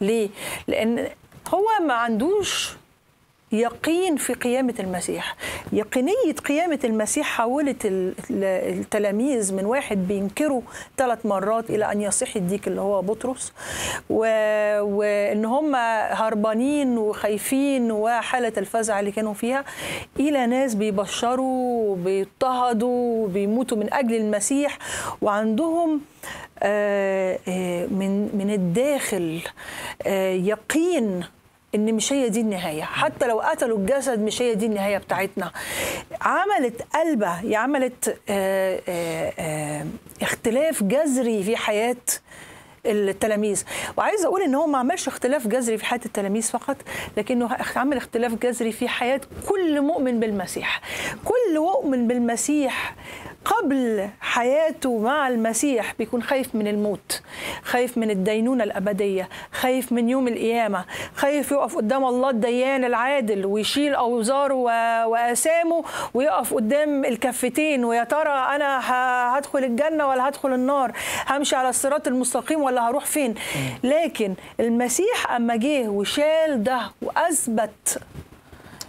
ليه؟ لأن هو ما عندوش يقين في قيامة المسيح. يقينية قيامة المسيح حولت ال- ال- التلاميذ من واحد بينكروا ثلاث مرات إلى أن يصح الديك اللي هو بطرس. و- وإن هم هربانين وخايفين وحالة الفزع اللي كانوا فيها إلى ناس بيبشروا وبيضطهدوا وبيموتوا من أجل المسيح. وعندهم آه، آه، من من الداخل آه، يقين إن مش هي دي النهاية. حتى لو قتلوا الجسد مش هي دي النهاية بتاعتنا. عملت قلبة هي عملت آه، آه، آه، اختلاف جذري في حياة التلاميذ. وعايزة أقول إن هو ما عملش اختلاف جذري في حياة التلاميذ فقط لكنه عمل اختلاف جذري في حياة كل مؤمن بالمسيح. كل مؤمن بالمسيح قبل حياته مع المسيح بيكون خايف من الموت خايف من الدينونة الأبدية خايف من يوم القيامة خايف يقف قدام الله الديان العادل ويشيل أوزاره و- وآثامه ويقف قدام الكفتين ويا ترى أنا هدخل الجنة ولا هدخل النار؟ همشي على الصراط المستقيم ولا هروح فين؟ لكن المسيح أما جه وشال ده وأثبت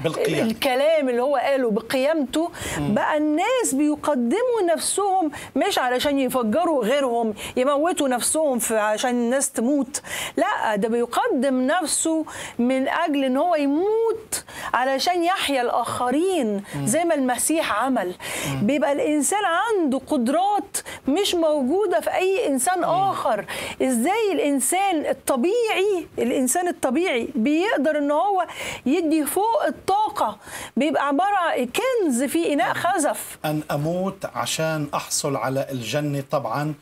بالقيام الكلام اللي هو قاله بقيامته بقى الناس بيقدموا نفسهم مش علشان يفجروا غيرهم يموتوا نفسهم عشان الناس تموت. لا ده بيقدم نفسه من أجل إن هو يموت علشان يحيا الآخرين زي ما المسيح عمل. بيبقى الإنسان عنده قدرات مش موجودة في أي إنسان آخر. إزاي الإنسان الطبيعي الإنسان الطبيعي بيقدر إن هو يدي فوق الطاقه بيبقى عبارة كنز في إناء خزف. أن أموت عشان أحصل على الجنة طبعا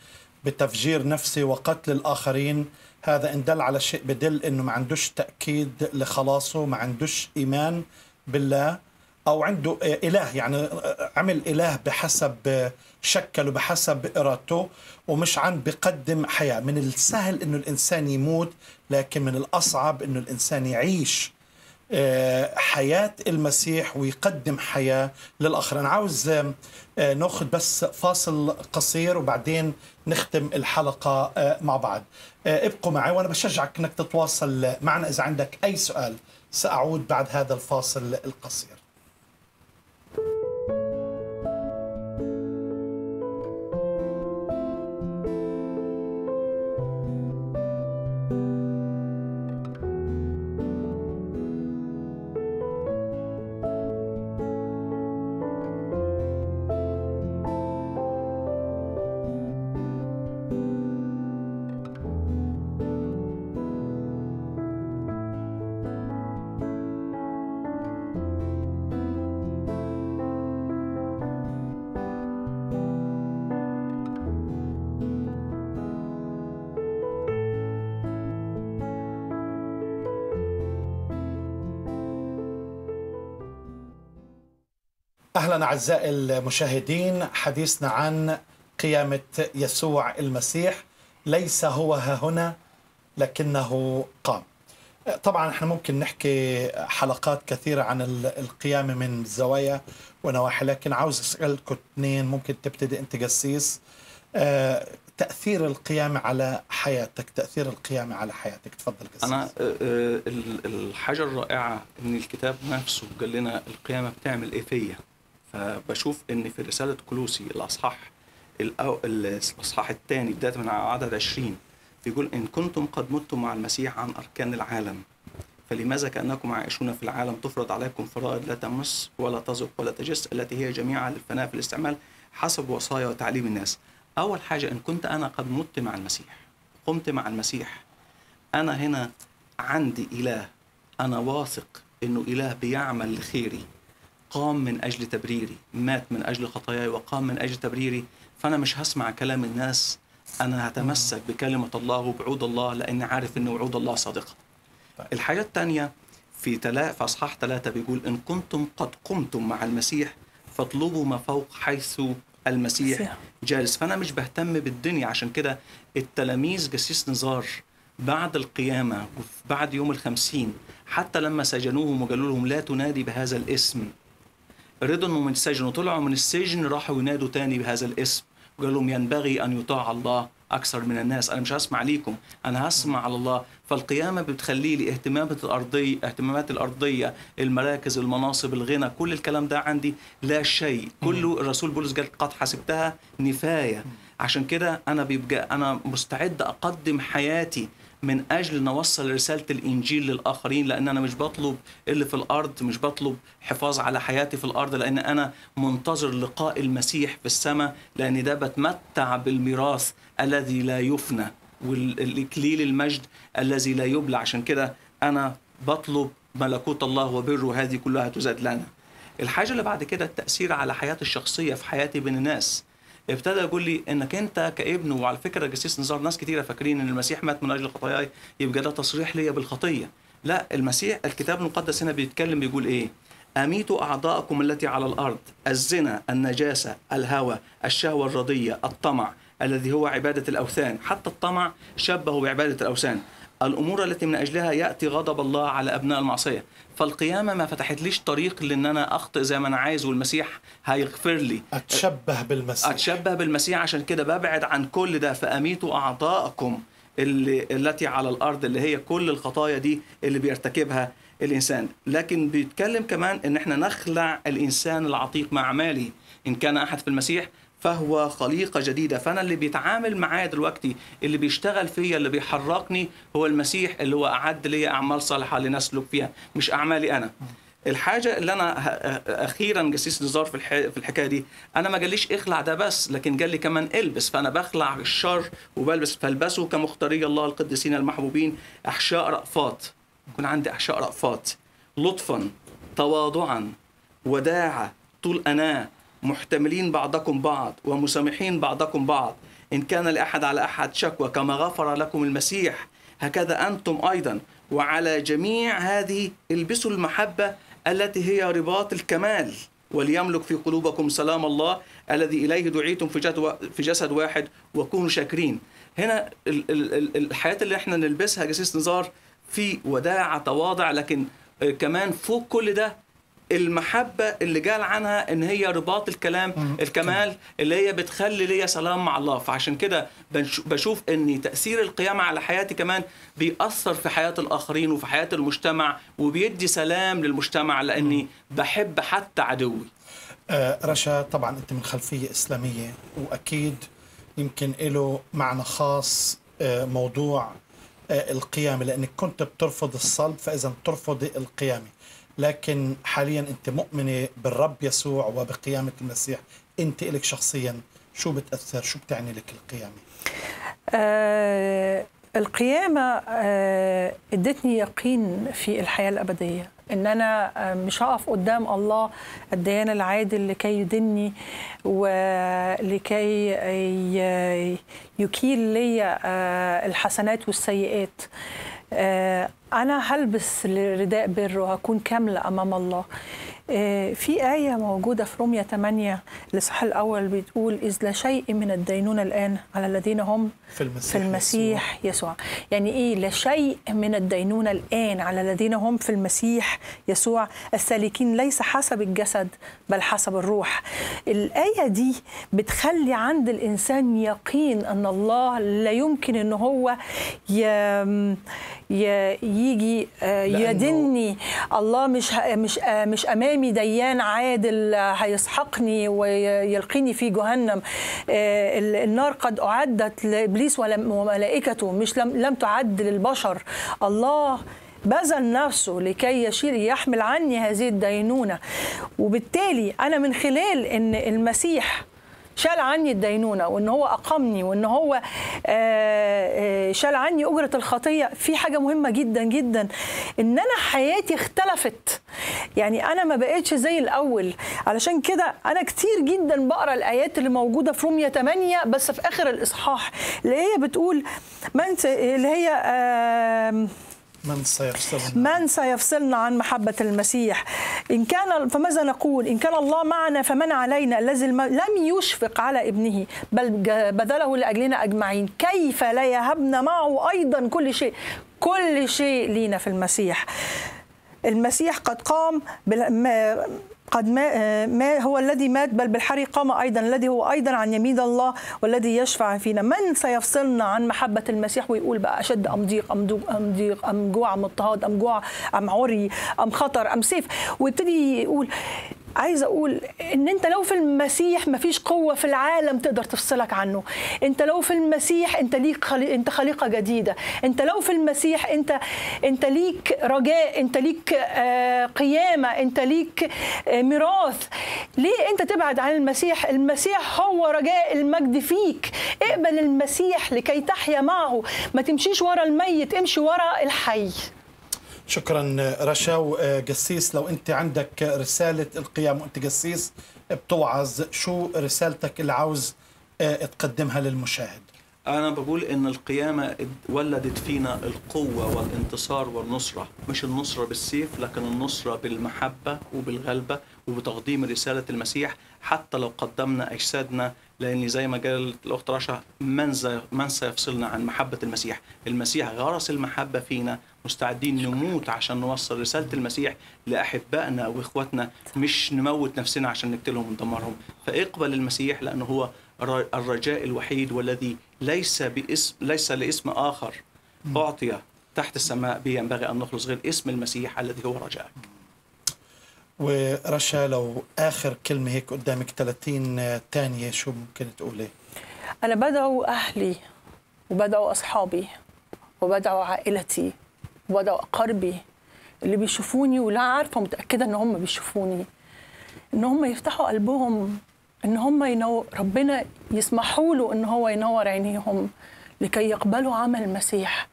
بتفجير نفسي وقتل الآخرين. هذا إن دل على شيء بدل إنه ما عندوش تأكيد لخلاصه ما عندوش إيمان بالله أو عنده إله يعني عمل إله بحسب شكله بحسب إرادته ومش عن بقدم حياة. من السهل إنه الإنسان يموت لكن من الأصعب إنه الإنسان يعيش حياة المسيح ويقدم حياة للآخر أنا عاوز آه، آه، ناخذ بس فاصل قصير وبعدين نختم الحلقة آه، مع بعض. آه، ابقوا معي وأنا بشجعك أنك تتواصل معنا. إذا عندك أي سؤال سأعود بعد هذا الفاصل القصير. أهلا أعزائي المشاهدين حديثنا عن قيامة يسوع المسيح ليس هو ها هنا لكنه قام. طبعا إحنا ممكن نحكي حلقات كثيرة عن ال- القيامة من زوايا ونواحي لكن عاوز أسألكم اثنين ممكن تبتدي أنت قسيس آه، تأثير القيامة على حياتك، تأثير القيامة على حياتك، تفضل قسيس. أنا آه، آه، ال- الحاجة الرائعة إن الكتاب نفسه قال لنا القيامة بتعمل إيه فيا فبشوف إن في رسالة كلوسي الأصحاح. الأصحاح الثاني بداية من عدد 20 بيقول إن كنتم قد متم مع المسيح عن أركان العالم فلماذا كأنكم عائشون في العالم تفرض عليكم فرائض لا تمس ولا تزق ولا تجس التي هي جميعا للفناء في الاستعمال حسب وصايا وتعليم الناس أول حاجة إن كنت أنا قد مت مع المسيح قمت مع المسيح أنا هنا عندي إله أنا واثق إنه إله بيعمل لخيري قام من أجل تبريري مات من أجل خطاياي وقام من أجل تبريري. فأنا مش هسمع كلام الناس. أنا هتمسك بكلمة الله وبعود الله لأني عارف إن وعود الله صادقة. طيب. الحاجة الثانية في تلا في أصحاح ثلاثة بيقول إن كنتم قد قمتم مع المسيح فاطلبوا ما فوق حيث المسيح مسيح. جالس. فأنا مش بهتم بالدنيا. عشان كده التلاميذ جسيس نزار بعد القيامة بعد يوم الخمسين حتى لما سجنوهم وقالوا لهم لا تنادي بهذا الاسم. انهم من السجن وطلعوا من السجن راحوا ينادوا تاني بهذا الاسم. وقال لهم ينبغي أن يطاع الله أكثر من الناس. أنا مش هسمع ليكم أنا هسمع على الله. فالقيامة بتخلي لي اهتمامات الأرضية اهتمامات الأرضية المراكز المناصب الغنى كل الكلام ده عندي. لا شيء. كله الرسول بولس قال قد حسبتها نفاية. عشان كده أنا بيبقى أنا مستعد أقدم حياتي من أجل ان اوصل رسالة الإنجيل للآخرين لأن أنا مش بطلب اللي في الأرض مش بطلب حفاظ على حياتي في الأرض لأن أنا منتظر لقاء المسيح في السماء لأن ده بتمتع بالميراث الذي لا يفنى والإكليل المجد الذي لا يبلى. عشان كده أنا بطلب ملكوت الله وبره هذه كلها تزاد لنا. الحاجة اللي بعد كده التأثير على حياتي الشخصية في حياتي بين الناس. ابتدى يقول لي إنك أنت كابن وعلى فكرة جسيس نزار ناس كتيرة فاكرين إن المسيح مات من أجل خطاياي يبقى ده تصريح ليا بالخطية. لا المسيح الكتاب المقدس هنا بيتكلم بيقول إيه؟ أميتوا أعضاءكم التي على الأرض الزنا النجاسة الهوى الشهوة الرضية الطمع الذي هو عبادة الأوثان. حتى الطمع شبهه بعبادة الأوثان. الأمور التي من أجلها يأتي غضب الله على أبناء المعصية. فالقيامة ما فتحتليش طريق لأن أنا أخطئ زي ما أنا عايز والمسيح هيغفر لي. أتشبه بالمسيح. أتشبه بالمسيح. عشان كده ببعد عن كل ده. فأميتوا أعضاءكم اللي التي على الأرض اللي هي كل الخطايا دي اللي بيرتكبها الإنسان. لكن بيتكلم كمان إن إحنا نخلع الإنسان العتيق مع أعماله. إن كان أحد في المسيح فهو خليقة جديدة. فأنا اللي بيتعامل معايا دلوقتي اللي بيشتغل فيا اللي بيحركني هو المسيح اللي هو أعد لي أعمال صالحة لنسلك فيها مش أعمالي أنا. الحاجة اللي أنا أخيرا جسيس نزار في الح... في الحكاية دي أنا ما قاليش إخلع ده بس لكن قال لي كمان إلبس. فأنا بخلع الشر وبلبس فالبسوا كمختاري الله القديسين المحبوبين أحشاء رأفات. يكون عندي أحشاء رأفات. لطفا تواضعا وداعة طول أناة محتملين بعضكم بعض ومسامحين بعضكم بعض. إن كان لأحد على أحد شكوى كما غفر لكم المسيح هكذا أنتم أيضا. وعلى جميع هذه البسوا المحبة التي هي رباط الكمال. وليملك في قلوبكم سلام الله الذي إليه دعيتم في جسد واحد وكونوا شاكرين. هنا ال- ال- ال- الحياة اللي إحنا نلبسها جسيس نزار في وداعة تواضع لكن كمان فوق كل ده المحبة اللي قال عنها إن هي رباط الكلام الكمال اللي هي بتخلي ليا سلام مع الله. فعشان كده بشوف إن تأثير القيامة على حياتي كمان بيأثر في حياة الآخرين وفي حياة المجتمع وبيدي سلام للمجتمع لأني بحب حتى عدوي. آه، رشا طبعا أنت من خلفية إسلامية وأكيد يمكن له معنى خاص آه، موضوع آه، القيامة لأنك كنت بترفض الصلب فاذا ترفض القيامة. لكن حاليا أنت مؤمنة بالرب يسوع وبقيامة المسيح. أنت لك شخصيا شو بتأثر؟ شو بتعني لك القيامة؟ آه القيامة آه ادتني يقين في الحياة الأبدية. إن أنا آه مش هقف قدام الله الديان العادل لكي يدني ولكي ي- يكيل لي آه الحسنات والسيئات. آه أنا هلبس رداء بر وهكون كاملة أمام الله. آه، في آية موجودة في رومية 8 الإصحاح الأول بتقول إذ لا شيء من الدينونة الآن على الذين هم في المسيح في المسيح يسوع. يعني إيه لا شيء من الدينونة الآن على الذين هم في المسيح يسوع؟ السالكين ليس حسب الجسد بل حسب الروح. الآية دي بتخلي عند الإنسان يقين أن الله لا يمكن أن هو ي... يجي آه، يدني. الله مش مش آه، مش أمامي ديان عادل آه، هيسحقني ويلقيني في جهنم. ال- النار قد أعدت لإبليس وملائكته مش لم لم تعد للبشر. الله بذل نفسه لكي يشيل يحمل عني هذه الدينونة. وبالتالي أنا من خلال إن المسيح شال عني الدينونة وإن هو اقامني وإن هو آه، آه، شال عني أجرة الخطية. في حاجة مهمة جدا جدا إن أنا حياتي اختلفت. يعني أنا ما بقتش زي الأول. علشان كده أنا كتير جدا بقرأ الآيات اللي موجودة في رومية 8 بس في آخر الإصحاح. اللي هي بتقول من اللي هي آم، من سيفصلنا؟ من سيفصلنا عن محبة المسيح. إن كان فماذا نقول؟ إن كان الله معنا فمن علينا؟ الذي لم يشفق على ابنه بل بذله لأجلنا أجمعين. كيف لا يهبنا معه أيضا كل شيء؟ كل شيء لينا في المسيح. المسيح قد قام قد ما, ما هو الذي مات بل بالحري قام أيضا الذي هو أيضا عن يمين الله والذي يشفع فينا. من سيفصلنا عن محبة المسيح ويقول بقى أشد أم ضيق أم ضيق أم ضيق أم جوع ام اضطهاد أم جوع أم عري أم خطر أم سيف. ويبتدي يقول عايزه أقول إن أنت لو في المسيح مفيش قوة في العالم تقدر تفصلك عنه. أنت لو في المسيح أنت ليك خلي... أنت خليقة جديدة. أنت لو في المسيح أنت أنت ليك رجاء أنت ليك آه، قيامة أنت ليك آه، ميراث. ليه أنت تبعد عن المسيح؟ المسيح هو رجاء المجد فيك. اقبل المسيح لكي تحيا معه. ما تمشيش ورا الميت امشي ورا الحي. شكرا رشا. وقسيس لو أنت عندك رسالة القيام وأنت قسيس بتوعظ شو رسالتك اللي عاوز آه، تقدمها للمشاهد. أنا بقول إن القيامة ولدت فينا القوة والانتصار والنصرة. مش النصرة بالسيف لكن النصرة بالمحبة وبالغلبة وبتقديم رسالة المسيح. حتى لو قدمنا أجسادنا لأن زي ما قالت الأخت رشا من, من سيفصلنا عن محبة المسيح؟ المسيح غرس المحبة فينا مستعدين نموت عشان نوصل رسالة المسيح لأحبائنا وإخواتنا مش نموت نفسنا عشان نقتلهم وندمرهم. فاقبل المسيح لأنه هو الر- الرجاء الوحيد والذي ليس باسم ليس لاسم آخر. أعطي تحت السماء به ينبغي أن نخلص غير اسم المسيح الذي هو رجائك. ورشا لو آخر كلمة هيك قدامك 30 ثانية شو ممكن تقولي؟ أنا بدعو أهلي وبدعو أصحابي وبدعو عائلتي وبدعو أقاربي اللي بيشوفوني ولا عارفة متأكدة إن هم بيشوفوني. إن هم يفتحوا قلبهم إن هم ينو... ربنا يسمحوا له إن هو ينور عينيهم لكي يقبلوا عمل المسيح.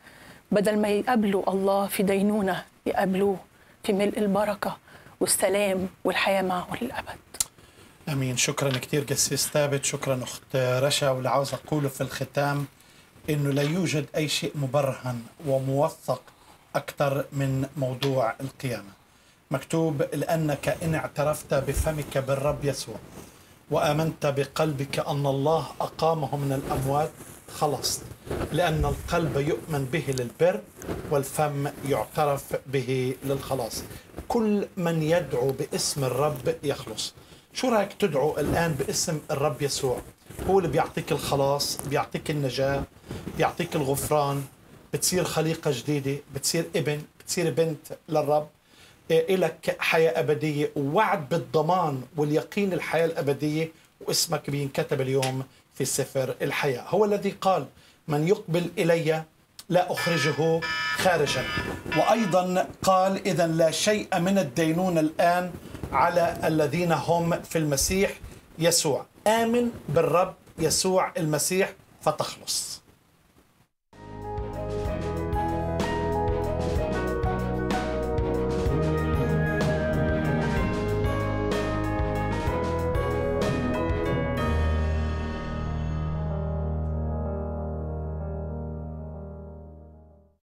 بدل ما يقابلوا الله في دينونة يقابلوه في ملء البركة. والسلام والحياة معه للأبد آمين. شكرا كثير قسيس ثابت. شكرا أخت رشا. واللي عاوز اقوله في الختام إنه لا يوجد أي شيء مبرهن وموثق أكثر من موضوع القيامة. مكتوب لأنك إن اعترفت بفمك بالرب يسوع وآمنت بقلبك أن الله أقامه من الأموات خلصت لأن القلب يؤمن به للبر والفم يعترف به للخلاص. كل من يدعو باسم الرب يخلص. شو رأيك تدعو الآن باسم الرب يسوع؟ هو اللي بيعطيك الخلاص بيعطيك النجاة بيعطيك الغفران بتصير خليقة جديدة بتصير ابن بتصير بنت للرب. إلك حياة أبدية ووعد بالضمان واليقين الحياة الأبدية واسمك بينكتب اليوم في سفر الحياة. هو الذي قال من يقبل إلي لا أخرجه خارجا. وأيضا قال إذا لا شيء من الدينون الآن على الذين هم في المسيح يسوع. آمن بالرب يسوع المسيح فتخلص.